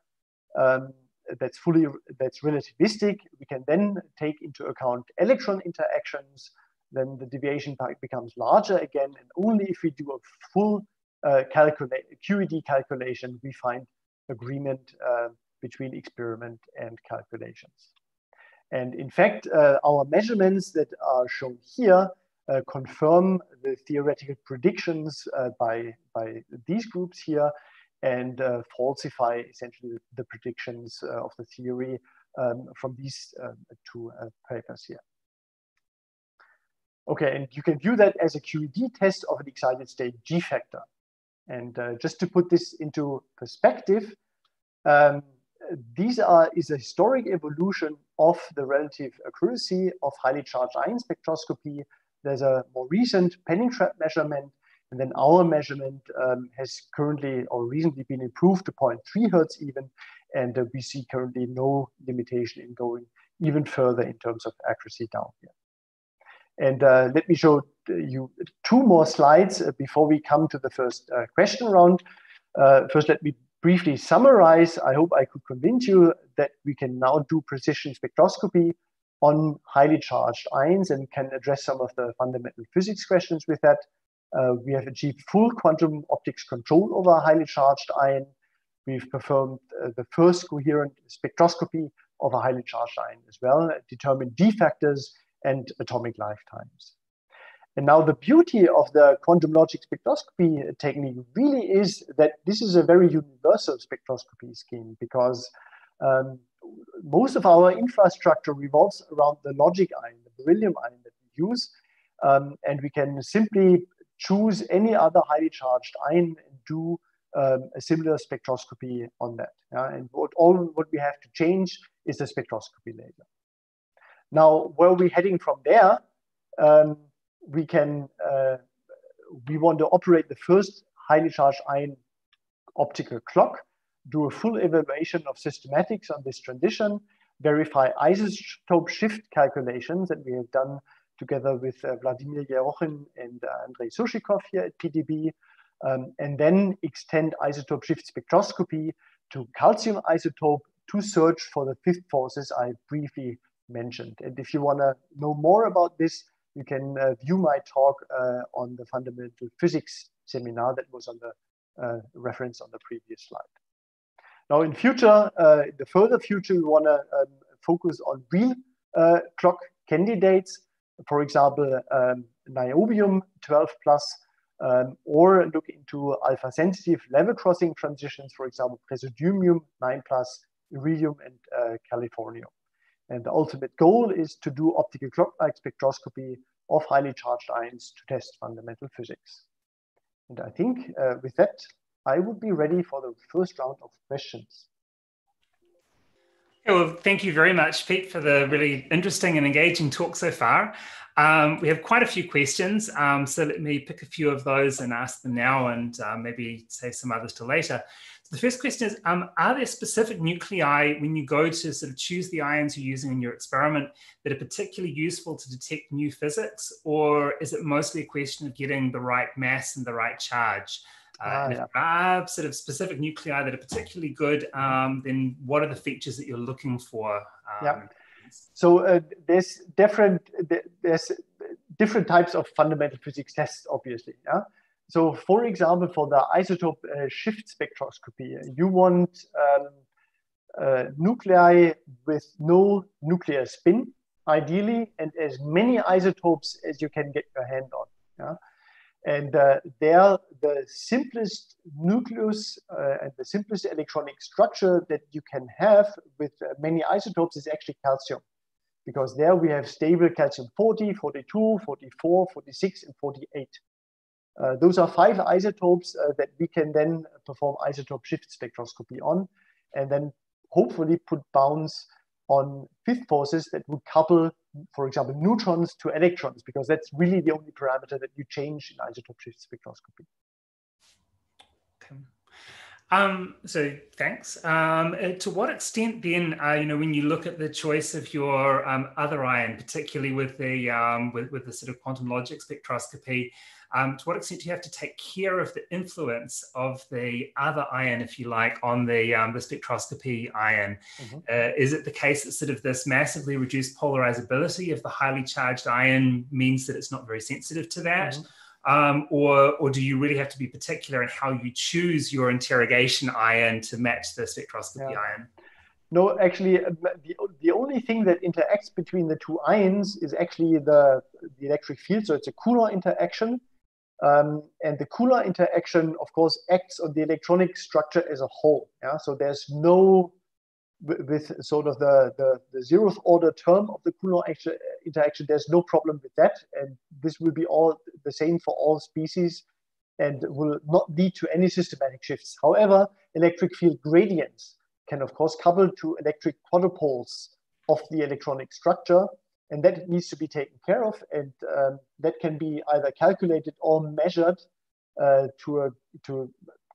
Um, that's fully, that's relativistic. We can then take into account electron interactions. Then the deviation becomes larger again. And only if we do a full uh, QED calculation, we find agreement uh, between experiment and calculations. And in fact, uh, our measurements that are shown here uh, confirm the theoretical predictions uh, by, by these groups here and uh, falsify essentially the predictions of the theory um, from these two papers here. Okay, and you can view that as a QED test of an excited state G factor. And uh, just to put this into perspective, um, these are is a historic evolution of the relative accuracy of highly charged ion spectroscopy. There's a more recent Penning trap measurement, and then our measurement um, has currently or recently been improved to 0.3 hertz even, and uh, we see currently no limitation in going even further in terms of accuracy down here. And uh, let me show you two more slides uh, before we come to the first uh, question round. Uh, first, let me briefly summarize. I hope I could convince you that we can now do precision spectroscopy on highly charged ions and can address some of the fundamental physics questions with that. Uh, we have achieved full quantum optics control over a highly charged ion. We've performed uh, the first coherent spectroscopy of a highly charged ion as well, determined g factors and atomic lifetimes. And now the beauty of the quantum logic spectroscopy technique really is that this is a very universal spectroscopy scheme because um, most of our infrastructure revolves around the logic ion, the beryllium ion that we use. Um, and we can simply choose any other highly charged ion and do um, a similar spectroscopy on that. Yeah? And what, all what we have to change is the spectroscopy laser. Now, where are we heading from there? Um, we can, uh, we want to operate the first highly charged ion optical clock, do a full evaluation of systematics on this transition, verify isotope shift calculations that we have done together with uh, Vladimir Yerokhin and uh, Andrey Surzhykov here at PTB, um, and then extend isotope shift spectroscopy to calcium isotope to search for the fifth forces I briefly mentioned. And if you want to know more about this, you can uh, view my talk uh, on the fundamental physics seminar that was on the uh, reference on the previous slide. Now in future, uh, the further future, we want to um, focus on real clock candidates. For example, um, niobium 12 plus, um, or look into alpha sensitive level crossing transitions, for example, praseodymium 9 plus, iridium, and uh, californium. And the ultimate goal is to do optical clock-like spectroscopy of highly charged ions to test fundamental physics. And I think uh, with that, I would be ready for the first round of questions. Well, thank you very much, Piet, for the really interesting and engaging talk so far. Um, we have quite a few questions, um, so let me pick a few of those and ask them now and uh, maybe save some others to later. So the first question is, um, are there specific nuclei when you go to sort of choose the ions you're using in your experiment that are particularly useful to detect new physics, or is it mostly a question of getting the right mass and the right charge? Uh, ah, if there are sort of specific nuclei that are particularly good, um, then what are the features that you're looking for? Um, yeah. So uh, there's different there's different types of fundamental physics tests, obviously. Yeah. So, for example, for the isotope uh, shift spectroscopy, you want um, uh, nuclei with no nuclear spin, ideally, and as many isotopes as you can get your hand on. Yeah? And uh, there, the simplest nucleus uh, and the simplest electronic structure that you can have with uh, many isotopes is actually calcium. Because there we have stable calcium 40, 42, 44, 46, and 48. Uh, those are five isotopes uh, that we can then perform isotope shift spectroscopy on, and then hopefully put bounds on fifth forces that would couple, for example, neutrons to electrons, because that's really the only parameter that you change in isotope shift spectroscopy. Okay. Um, so thanks. Um, uh, to what extent then, uh, you know, when you look at the choice of your um, other ion, particularly with the um, with, with the sort of quantum logic spectroscopy, um, to what extent do you have to take care of the influence of the other ion, if you like, on the um, the spectroscopy ion? Mm-hmm. Uh, is it the case that sort of this massively reduced polarizability of the highly charged ion means that it's not very sensitive to that? Mm-hmm um, or, or do you really have to be particular in how you choose your interrogation ion to match the spectroscopy yeah. ion? No, actually, uh, the, the only thing that interacts between the two ions is actually the, the electric field. So it's a Coulomb interaction. Um, and the Coulomb interaction, of course, acts on the electronic structure as a whole. Yeah? So there's no with sort of the, the, the zeroth order term of the Coulomb interaction, there's no problem with that. And this will be all the same for all species and will not lead to any systematic shifts. However, electric field gradients can of course couple to electric quadrupoles of the electronic structure. And that needs to be taken care of. And um, that can be either calculated or measured uh, to, a, to a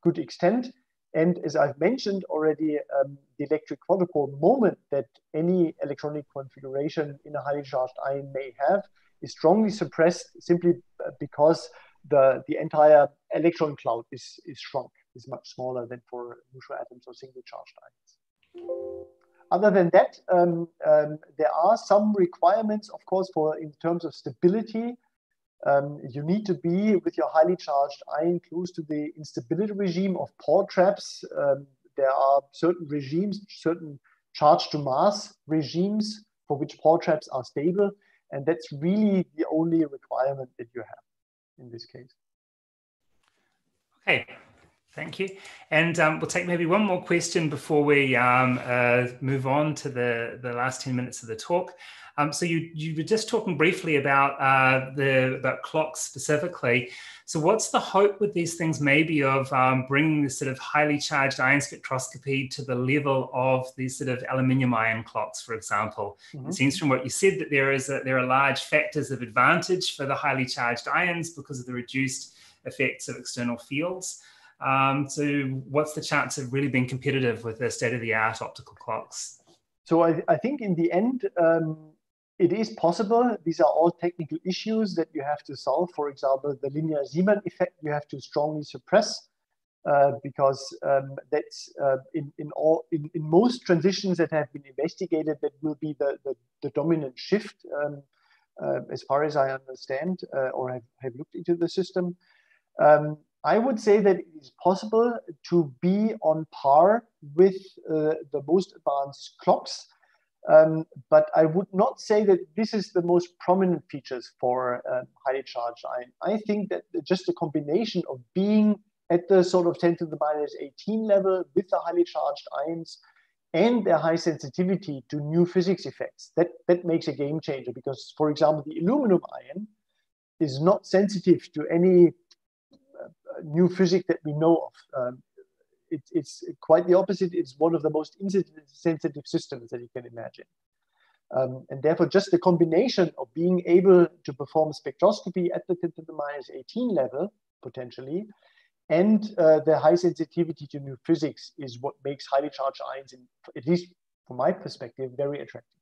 good extent. And as I've mentioned already, um, the electric quadrupole moment that any electronic configuration in a highly charged ion may have is strongly suppressed simply because the, the entire electron cloud is, is shrunk, is much smaller than for neutral atoms or single charged ions. Other than that, um, um, there are some requirements, of course, for in terms of stability um, you need to be with your highly charged ion close to the instability regime of Paul traps. Um, there are certain regimes, certain charge to mass regimes for which Paul traps are stable. And that's really the only requirement that you have in this case. Okay, thank you. And um, we'll take maybe one more question before we um, uh, move on to the, the last 10 minutes of the talk. Um, so you you were just talking briefly about uh, the about clocks specifically. So what's the hope with these things maybe of um, bringing this sort of highly charged ion spectroscopy to the level of these sort of aluminium ion clocks, for example? Mm-hmm. It seems from what you said that there is a, there are large factors of advantage for the highly charged ions because of the reduced effects of external fields. Um, so what's the chance of really being competitive with the state of the art optical clocks? So I, I think in the end, um, it is possible. These are all technical issues that you have to solve. For example, the linear Zeeman effect you have to strongly suppress uh, because um, that's uh, in, in all in, in most transitions that have been investigated, that will be the, the, the dominant shift um, uh, as far as I understand uh, or have, have looked into the system. Um, I would say that it is possible to be on par with uh, the most advanced clocks Um, but I would not say that this is the most prominent features for um, highly charged ion. I think that just a combination of being at the sort of 10 to the minus 18 level with the highly charged ions and their high sensitivity to new physics effects, that, that makes a game changer because, for example, the aluminum ion is not sensitive to any new physics that we know of. Um, it, it's quite the opposite. It's one of the most insensitive systems that you can imagine. Um, and therefore, just the combination of being able to perform spectroscopy at the 10 to the minus 18 level, potentially, and uh, the high sensitivity to new physics is what makes highly charged ions, in, at least from my perspective, very attractive.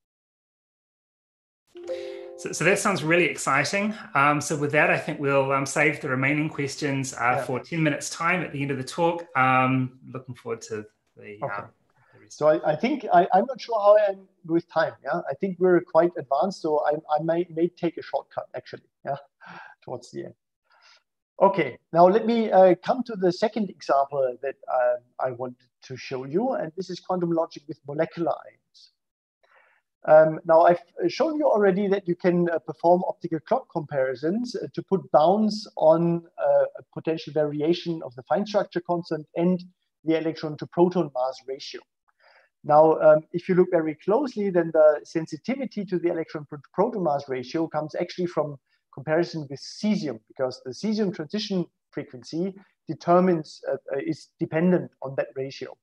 So, so that sounds really exciting. Um, so with that, I think we'll um, save the remaining questions uh, yeah. for 10 minutes time at the end of the talk. Um, looking forward to the... Okay. Um, so I, I think I, am not sure how I am with time. Yeah, I think we're quite advanced, so I, I may, may take a shortcut actually. Yeah, <laughs> towards the end. Okay, now let me uh, come to the second example that uh, I wanted to show you, and this is quantum logic with molecular ions. Um, now, I've shown you already that you can uh, perform optical clock comparisons uh, to put bounds on uh, a potential variation of the fine structure constant and the electron to proton mass ratio. Now, um, if you look very closely, then the sensitivity to the electron to proton mass ratio comes actually from comparison with cesium, because the cesium transition frequency determines, uh, uh is dependent on that ratio.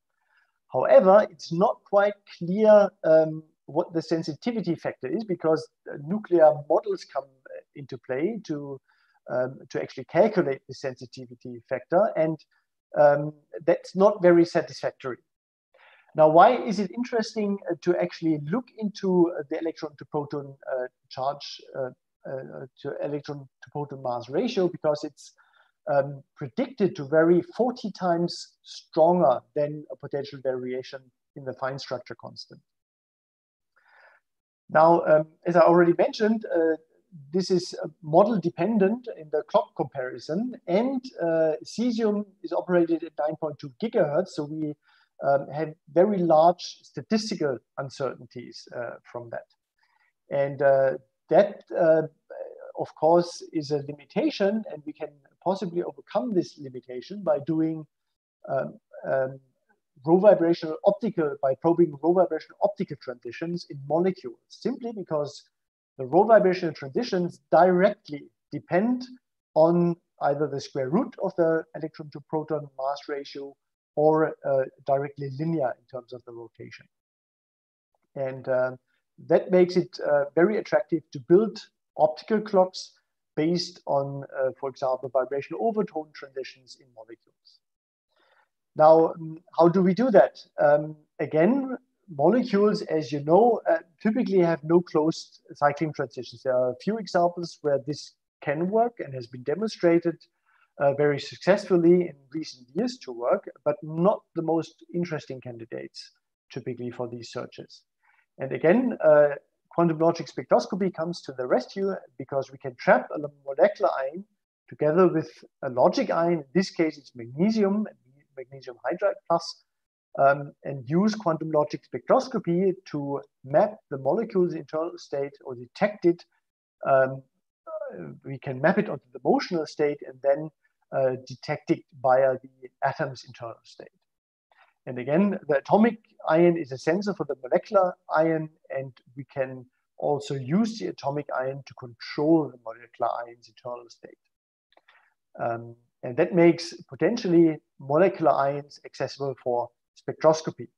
However, it's not quite clear um, what the sensitivity factor is because nuclear models come uh, into play to um, to actually calculate the sensitivity factor, and um, that's not very satisfactory. Now, why is it interesting uh, to actually look into uh, the electron to proton uh, charge uh, uh, to electron to proton mass ratio? Because it's um, predicted to vary 40 times stronger than a potential variation in the fine structure constant. Now, um, as I already mentioned, uh, this is model dependent in the clock comparison and uh, cesium is operated at 9.2 gigahertz. So we um, have very large statistical uncertainties uh, from that. And uh, that, uh, of course, is a limitation and we can possibly overcome this limitation by doing um, um, rovibrational optical, by probing rovibrational optical transitions in molecules, simply because the rovibrational transitions directly depend on either the square root of the electron to proton mass ratio or uh, directly linear in terms of the rotation. And uh, that makes it uh, very attractive to build optical clocks based on, uh, for example, vibrational overtone transitions in molecules. Now, how do we do that? Um, again, molecules, as you know, uh, typically have no closed cycling transitions. There are a few examples where this can work and has been demonstrated uh, very successfully in recent years to work, but not the most interesting candidates typically for these searches. And again, uh, quantum logic spectroscopy comes to the rescue because we can trap a molecular ion together with a logic ion. In this case, it's magnesium magnesium hydride plus, um, and use quantum logic spectroscopy to map the molecule's internal state or detect it. Um, uh, we can map it onto the motional state and then uh, detect it via the atom's internal state. And again, the atomic ion is a sensor for the molecular ion, and we can also use the atomic ion to control the molecular ion's internal state. Um, and that makes potentially molecular ions accessible for spectroscopy.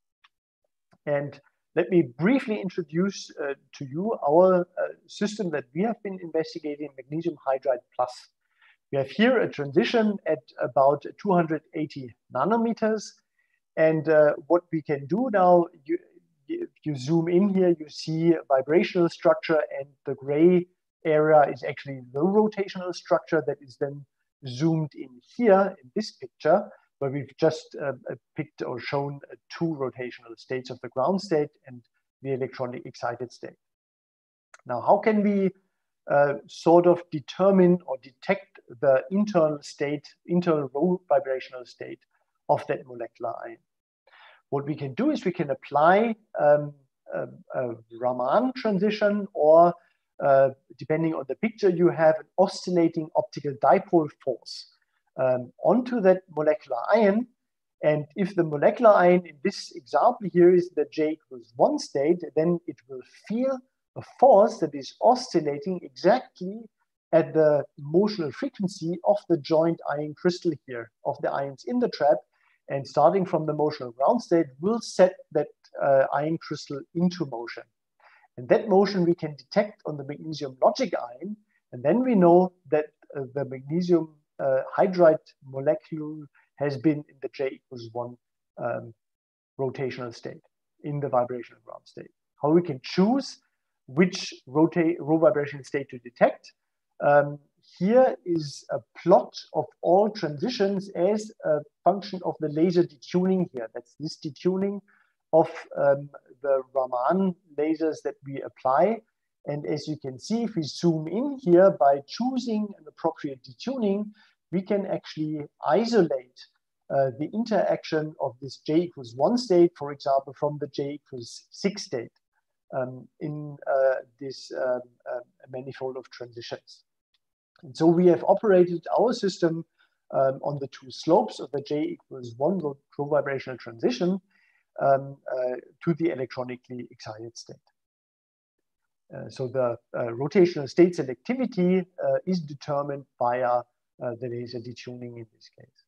And let me briefly introduce uh, to you our uh, system that we have been investigating, magnesium hydride plus. We have here a transition at about 280 nanometers. And uh, what we can do now, you, if you zoom in here, you see vibrational structure and the gray area is actually the rotational structure that is then zoomed in here in this picture, where we've just uh, uh, picked or shown uh, two rotational states of the ground state and the electronically excited state. Now, how can we uh, sort of determine or detect the internal state, internal vibrational state of that molecular ion? What we can do is we can apply um, a, a Raman transition or uh, depending on the picture, you have an oscillating optical dipole force um, onto that molecular ion. And if the molecular ion in this example here is the J equals one state, then it will feel a force that is oscillating exactly at the motional frequency of the joint ion crystal here, of the ions in the trap. And starting from the motional ground state will set that uh, ion crystal into motion. And that motion we can detect on the magnesium logic ion. And then we know that uh, the magnesium uh, hydride molecule has been in the J equals one um, rotational state in the vibrational ground state. How we can choose which rotate rovibration state to detect. Um, here is a plot of all transitions as a function of the laser detuning here. That's this detuning of um, the Raman lasers that we apply. And as you can see, if we zoom in here by choosing an appropriate detuning, we can actually isolate uh, the interaction of this j equals one state, for example, from the j equals six state um, in uh, this um, uh, manifold of transitions. And so we have operated our system um, on the two slopes of the j equals one vibrational transition um, uh, to the electronically excited state. Uh, so the uh, rotational state selectivity is determined via the laser detuning in this case.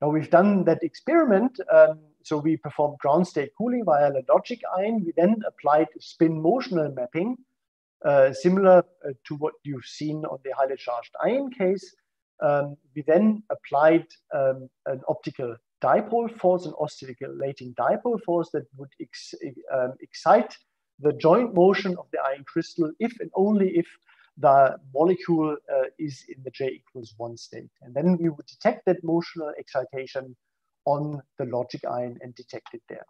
Now we've done that experiment. Um, so we performed ground state cooling via the logic ion. We then applied spin motional mapping, uh, similar uh, to what you've seen on the highly charged ion case. Um, we then applied um, an optical dipole force, an oscillating dipole force that would ex um, excite the joint motion of the ion crystal if and only if the molecule uh, is in the J equals one state. And then we would detect that motional excitation on the logic ion and detect it there.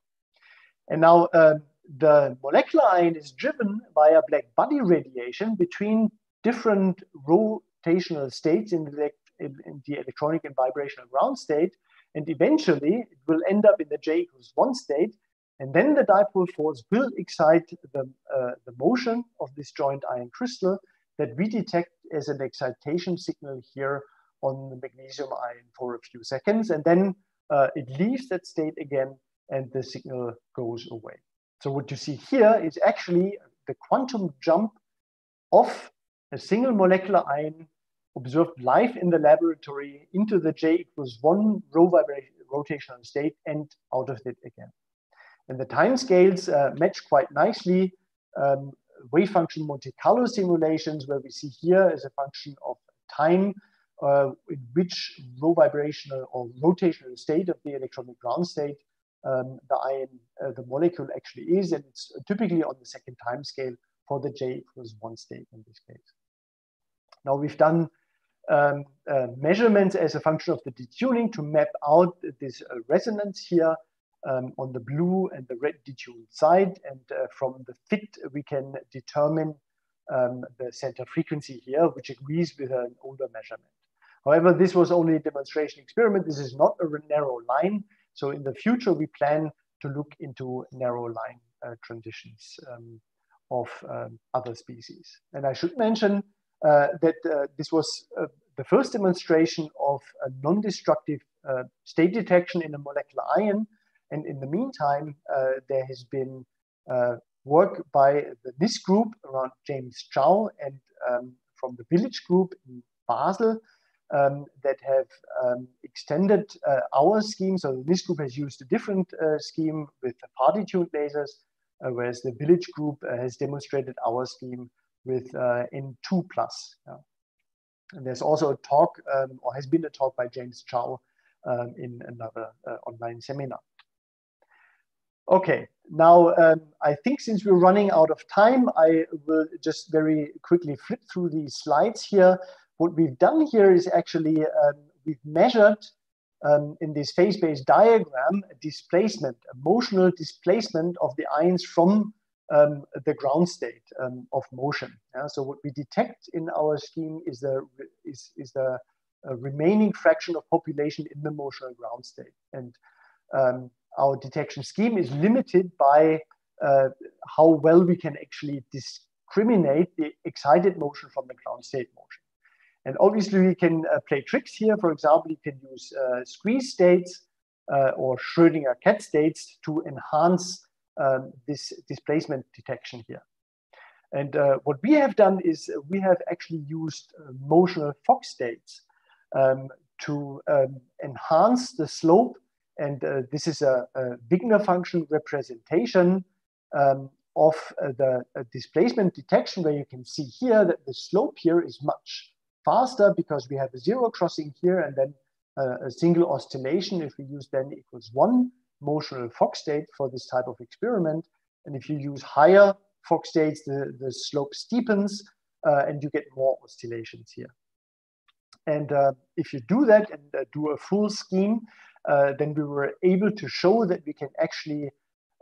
And now uh, the molecular ion is driven by a black body radiation between different rotational states in the, in, in the electronic and vibrational ground state and eventually it will end up in the J equals one state. And then the dipole force will excite the, uh, the motion of this joint ion crystal that we detect as an excitation signal here on the magnesium ion for a few seconds. And then uh, it leaves that state again and the signal goes away. So what you see here is actually the quantum jump of a single molecular ion observed live in the laboratory into the J equals one row rotational state and out of it again. And the time scales uh, match quite nicely um, wave function Monte Carlo simulations, where we see here as a function of time uh, in which rovibrational or rotational state of the electronic ground state um, the ion, uh, the molecule actually is, and it's typically on the second time scale for the J equals one state in this case. Now we've done um, uh, measurements as a function of the detuning to map out this uh, resonance here um, on the blue and the red detuned side. And uh, from the fit, we can determine um, the center frequency here, which agrees with an older measurement. However, this was only a demonstration experiment. This is not a narrow line. So in the future, we plan to look into narrow line uh, transitions um, of um, other species. And I should mention that uh, this was uh, the first demonstration of a non-destructive state detection in a molecular ion. And in the meantime, there has been work by the NIST group around James Chou and um, from the Willitsch group in Basel um, that have um, extended uh, our scheme. So the NIST group has used a different uh, scheme with party-tuned lasers, uh, whereas the Willitsch group has demonstrated our scheme with uh, N2 plus. Yeah. And there's also a talk, um, or has been a talk by James Chou um, in another uh, online seminar. Okay, now um, I think since we're running out of time, I will just very quickly flip through these slides here. What we've done here is actually um, we've measured um, in this phase-space diagram a displacement, a motional displacement of the ions from um, the ground state um, of motion. Yeah? So what we detect in our scheme is the is, is the uh, remaining fraction of population in the motional ground state, and um, our detection scheme is limited by uh, how well we can actually discriminate the excited motion from the ground state motion. And obviously we can uh, play tricks here. For example, you can use uh, squeeze states uh, or Schrödinger cat states to enhance um, this displacement detection here. And uh, what we have done is we have actually used uh, motional Fock states um, to um, enhance the slope. And uh, this is a, a, Wigner function representation um, of uh, the uh, displacement detection, where you can see here that the slope here is much faster because we have a zero crossing here and then uh, a single oscillation. If we use then equals one motional Fock state for this type of experiment. And if you use higher Fock states, the, the slope steepens uh, and you get more oscillations here. And uh, if you do that and uh, do a full scheme, uh, then we were able to show that we can actually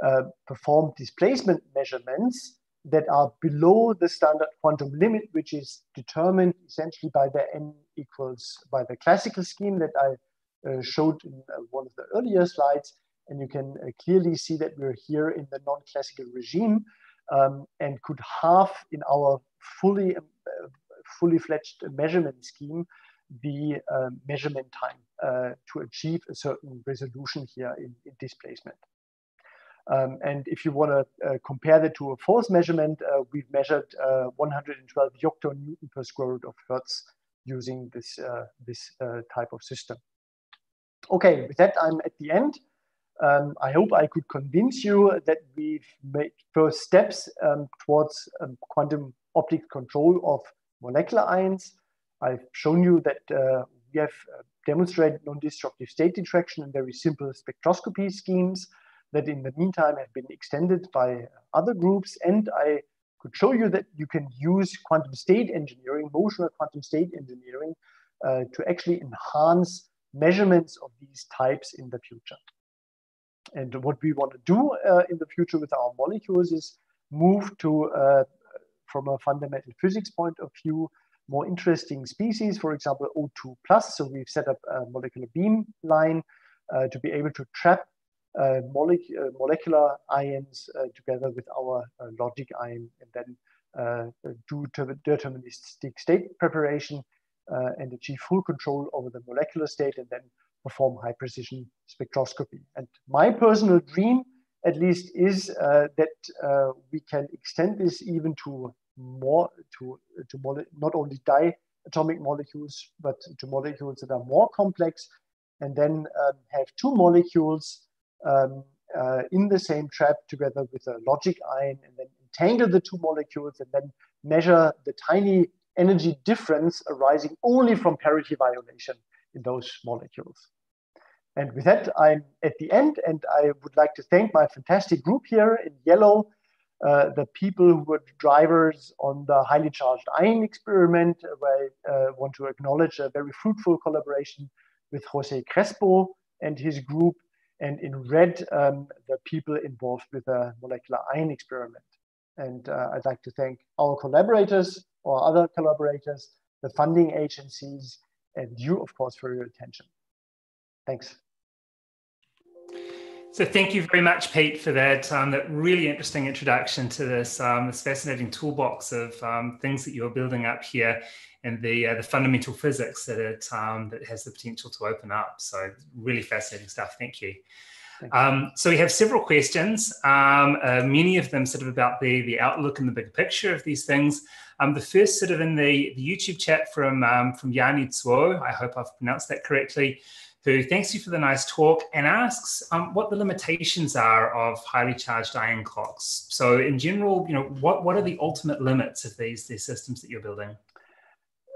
uh, perform displacement measurements that are below the standard quantum limit, which is determined essentially by the n equals by the classical scheme that I uh, showed in one of the earlier slides. And you can clearly see that we're here in the non-classical regime um, and could halve in our fully, uh, fully fledged measurement scheme the uh, measurement time uh, to achieve a certain resolution here in, in displacement. Um, and if you want to uh, compare that to a force measurement, uh, we've measured uh, 112 Newton per square root of Hertz using this, this type of system. Okay, with that, I'm at the end. Um, I hope I could convince you that we've made first steps um, towards um, quantum optics control of molecular ions. I've shown you that uh, we have uh, demonstrated non-destructive state detection in very simple spectroscopy schemes that in the meantime have been extended by other groups. And I could show you that you can use quantum state engineering, motional quantum state engineering, uh, to actually enhance measurements of these types in the future. And what we want to do uh, in the future with our molecules is move to, uh, from a fundamental physics point of view, more interesting species, for example, O2 plus. So we've set up a molecular beam line uh, to be able to trap uh, uh, molecular ions uh, together with our logic ion and then do deterministic state preparation and achieve full control over the molecular state and then perform high precision spectroscopy. And my personal dream, at least, is uh, that uh, we can extend this even to more to to not only diatomic molecules, but to molecules that are more complex, and then um, have two molecules um, uh, in the same trap together with a logic ion, and then entangle the two molecules, and then measure the tiny energy difference arising only from parity violation in those molecules. And with that, I'm at the end, and I would like to thank my fantastic group here in yellow, uh, the people who were drivers on the highly charged ion experiment, where I uh, want to acknowledge a very fruitful collaboration with Jose Crespo and his group, and in red, um, the people involved with the molecular ion experiment. And uh, I'd like to thank our collaborators or other collaborators, the funding agencies, and you, of course, for your attention. Thanks. So thank you very much, Piet, for that um, that really interesting introduction to this um, this fascinating toolbox of um, things that you're building up here, and the uh, the fundamental physics that it um, that has the potential to open up. So really fascinating stuff. Thank you. Thank you. Um, so we have several questions, um, uh, many of them sort of about the the outlook and the big picture of these things. The first sort of in the, the YouTube chat from from Yanni Tsuo, I hope I've pronounced that correctly who thanks you for the nice talk and asks um, what the limitations are of highly charged ion clocks. So in general, you know, what, what are the ultimate limits of these, these systems that you're building?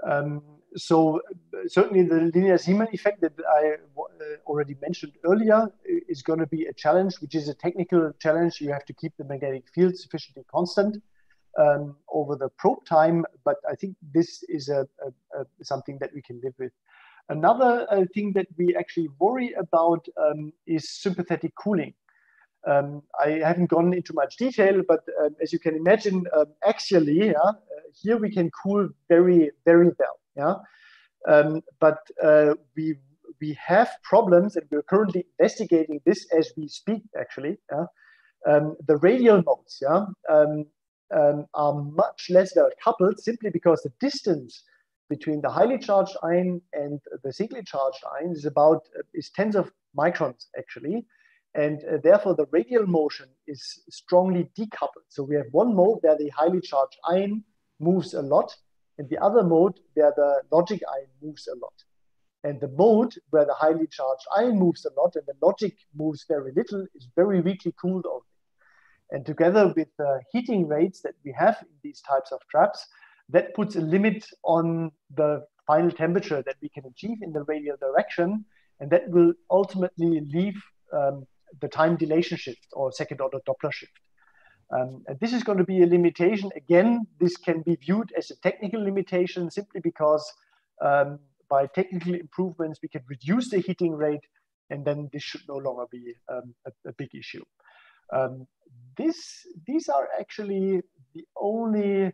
Um, so certainly the linear Zeeman effect that I uh, already mentioned earlier is going to be a challenge, which is a technical challenge. You have to keep the magnetic field sufficiently constant um, over the probe time, but I think this is a, a, a, something that we can live with. Another uh, thing that we actually worry about um, is sympathetic cooling. Um, I haven't gone into much detail, but um, as you can imagine, um, axially, yeah, uh, here we can cool very, very well. Yeah, um, but uh, we we have problems, and we're currently investigating this as we speak. Actually, yeah? um, the radial modes yeah, um, are much less well coupled simply because the distance between the highly charged ion and the singly charged ion is about uh, is tens of microns actually. And uh, therefore the radial motion is strongly decoupled. So we have one mode where the highly charged ion moves a lot and the other mode where the logic ion moves a lot. And the mode where the highly charged ion moves a lot and the logic moves very little is very weakly cooled only and together with the heating rates that we have in these types of traps, that puts a limit on the final temperature that we can achieve in the radial direction. And that will ultimately leave um, the time dilation shift or second order Doppler shift. Um, and this is going to be a limitation. Again, this can be viewed as a technical limitation simply because um, by technical improvements, we can reduce the heating rate, and then this should no longer be um, a, a, big issue. Um, this, these are actually the only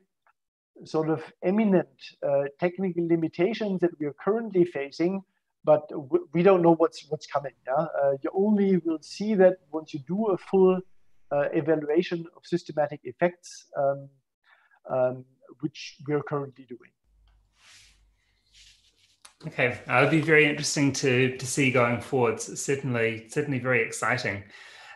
sort of eminent uh, technical limitations that we are currently facing, but we don't know what's what's coming. Yeah? Uh, you only will see that once you do a full uh, evaluation of systematic effects, um, um, which we're currently doing. Okay, uh, it'll be very interesting to to see going forward. Certainly, certainly very exciting.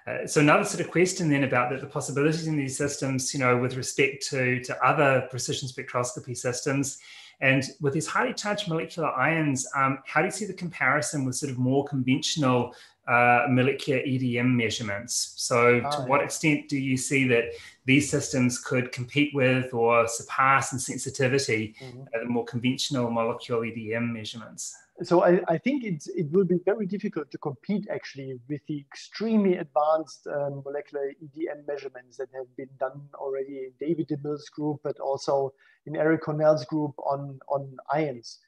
Uh, so another sort of question then about the, the, possibilities in these systems, you know, with respect to, to other precision spectroscopy systems, and with these highly charged molecular ions, um, how do you see the comparison with sort of more conventional uh, molecular EDM measurements? So, to what extent do you see that these systems could compete with or surpass in sensitivity mm-hmm. uh, the more conventional molecular EDM measurements? so I, I, think it's, it will be very difficult to compete actually with the extremely advanced um, molecular EDM measurements that have been done already in David DeMille's group, but also in Eric Cornell's group on, on ions.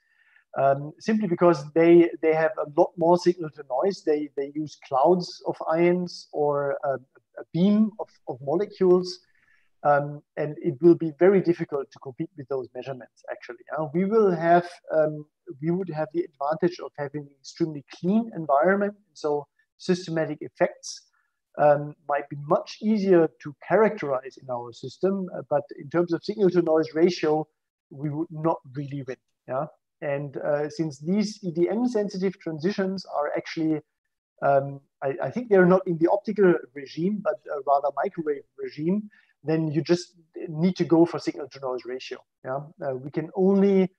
Um, simply because they, they have a lot more signal to noise. They, they use clouds of ions or a, a beam of, of molecules um, and it will be very difficult to compete with those measurements, actually. Uh, we will have, um, we would have the advantage of having an extremely clean environment. So systematic effects um, might be much easier to characterize in our system. Uh, but in terms of signal to noise ratio, we would not really win. Yeah. And uh, since these EDM sensitive transitions are actually um, I, I, think they're not in the optical regime, but rather microwave regime then you just need to go for signal to noise ratio. Yeah, uh, we can only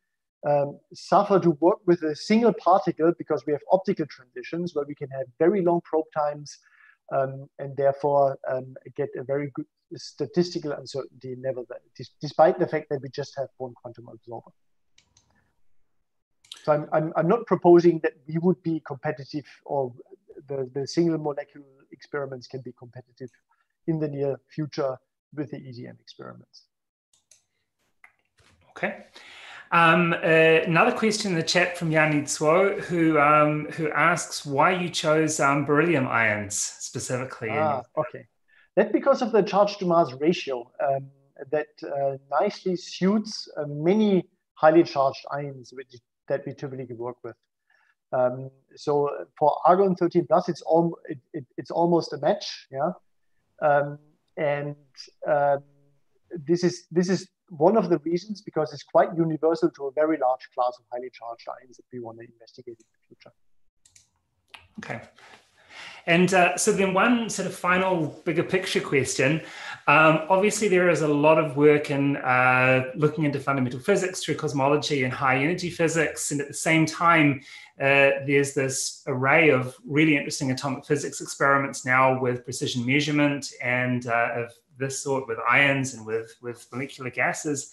um, suffer to work with a single particle because we have optical transitions where we can have very long probe times um, and therefore um, get a very good statistical uncertainty nevertheless, despite the fact that we just have one quantum absorber. So I'm, I'm, I'm not proposing that we would be competitive or the, the single molecule experiments can be competitive in the near future with the EDM experiments. Okay. Um, uh, another question in the chat from Yanni Tsuo, who um, who asks why you chose um, beryllium ions specifically. Ah, okay. That's because of the charge to mass ratio um, that uh, nicely suits uh, many highly charged ions which, that we typically work with. Um, so for argon 13 plus, it's it, it, it's almost a match. Yeah. Um, and um, this is this is one of the reasons because it's quite universal to a very large class of highly charged ions that we want to investigate in the future. Okay. And uh, so then one sort of final bigger picture question. Um, obviously, there is a lot of work in uh, looking into fundamental physics through cosmology and high energy physics. And at the same time, uh, there's this array of really interesting atomic physics experiments now with precision measurement and uh, of this sort with ions and with, with molecular gases.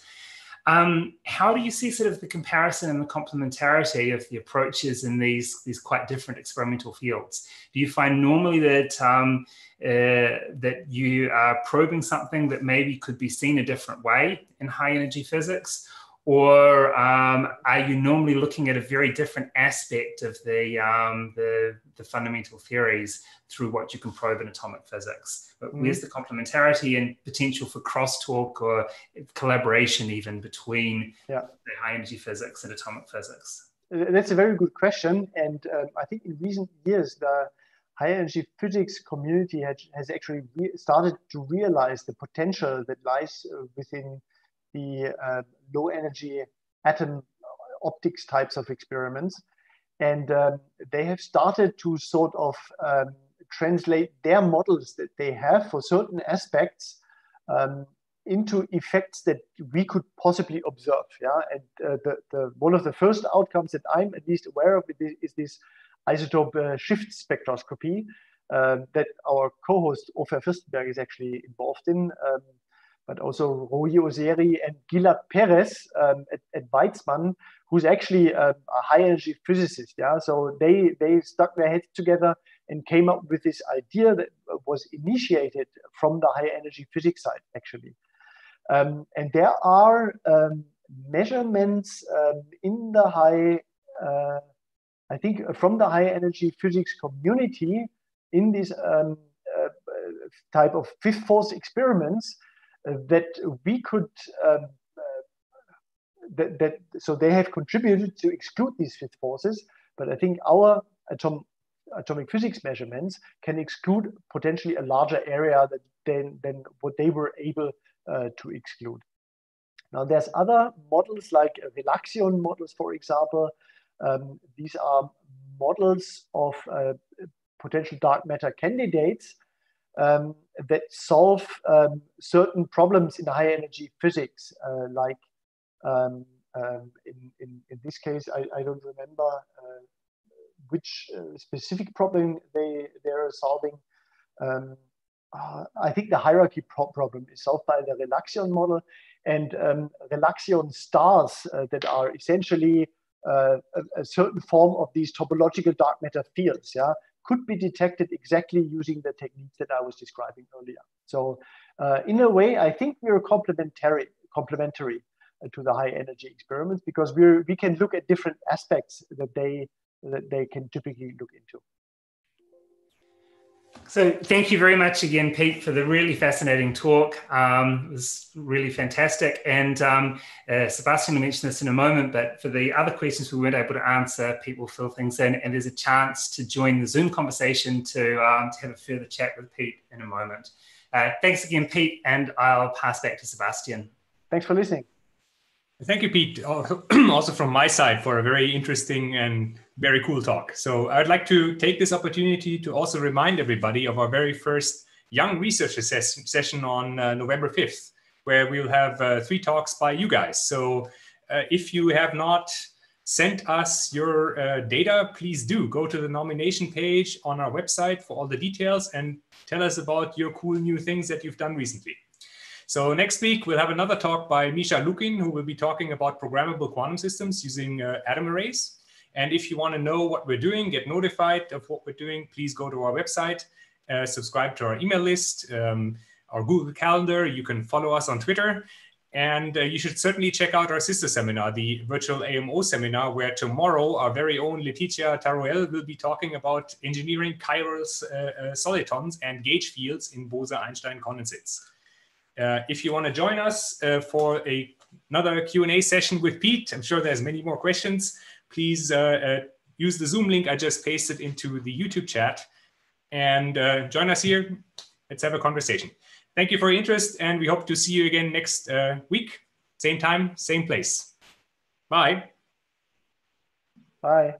Um, how do you see sort of the comparison and the complementarity of the approaches in these these quite different experimental fields? Do you find normally that um, uh, that you are probing something that maybe could be seen a different way in high energy physics, or um, are you normally looking at a very different aspect of the, um, the, the fundamental theories through what you can probe in atomic physics? But mm-hmm. where's the complementarity and potential for crosstalk or collaboration even between yeah. the high energy physics and atomic physics? Uh, that's a very good question, and uh, I think in recent years the high energy physics community has, has actually started to realize the potential that lies uh, within the uh, low energy atom optics types of experiments. And um, they have started to sort of um, translate their models that they have for certain aspects um, into effects that we could possibly observe. Yeah, and uh, the, the one of the first outcomes that I'm at least aware of is this isotope uh, shift spectroscopy uh, that our co-host Ofer Firstenberg is actually involved in. Um, but also Roy Ozeri and Gilad Perez um, at, at Weizmann, who's actually a, a, high energy physicist. Yeah, so they they stuck their heads together and came up with this idea that was initiated from the high energy physics side, actually. Um, and there are um, measurements um, in the high, uh, I think, from the high energy physics community in this um, uh, type of fifth force experiments that we could. Um, uh, that, that so they have contributed to exclude these fifth forces, but I think our atom, atomic physics measurements can exclude potentially a larger area than, than what they were able uh, to exclude. Now there's other models like relaxion models, for example. Um, these are models of uh, potential dark matter candidates um, that solve um, certain problems in high energy physics, uh, like um, um, in, in, in, this case, I, I don't remember uh, which uh, specific problem they, they're solving. Um, uh, I think the hierarchy pro problem is solved by the relaxion model and um, relaxion stars uh, that are essentially uh, a, a, certain form of these topological dark matter fields, yeah, could be detected exactly using the techniques that I was describing earlier. So uh, in a way, I think we're complementary, complementary uh, to the high energy experiments because we're we can look at different aspects that they that they can typically look into. So thank you very much again, Piet, for the really fascinating talk. Um, it was really fantastic. And um, uh, Sebastian will mention this in a moment, but for the other questions we weren't able to answer, Piet will fill things in. And there's a chance to join the Zoom conversation to, um, to have a further chat with Piet in a moment. Uh, thanks again, Piet, and I'll pass back to Sebastian. Thanks for listening. Thank you, Piet, also <clears throat> from my side for a very interesting and very cool talk. So I'd like to take this opportunity to also remind everybody of our very first Young Researcher ses session on uh, November 5th, where we'll have uh, three talks by you guys. So uh, if you have not sent us your uh, data, please do go to the nomination page on our website for all the details and tell us about your cool new things that you've done recently. So next week, we'll have another talk by Misha Lukin, who will be talking about programmable quantum systems using uh, atom arrays. And if you want to know what we're doing, get notified of what we're doing, please go to our website, uh, subscribe to our email list, um, our Google Calendar. You can follow us on Twitter. And uh, you should certainly check out our sister seminar, the virtual AMO seminar, where tomorrow our very own Leticia Tarruell will be talking about engineering chiral uh, uh, solitons and gauge fields in Bose-Einstein condensates. Uh, if you want to join us uh, for a, another Q&A session with Piet, I'm sure there's many more questions, please uh, uh, use the Zoom link I just pasted into the YouTube chat and uh, join us here. Let's have a conversation. Thank you for your interest, and we hope to see you again next uh, week. Same time, same place. Bye. Bye.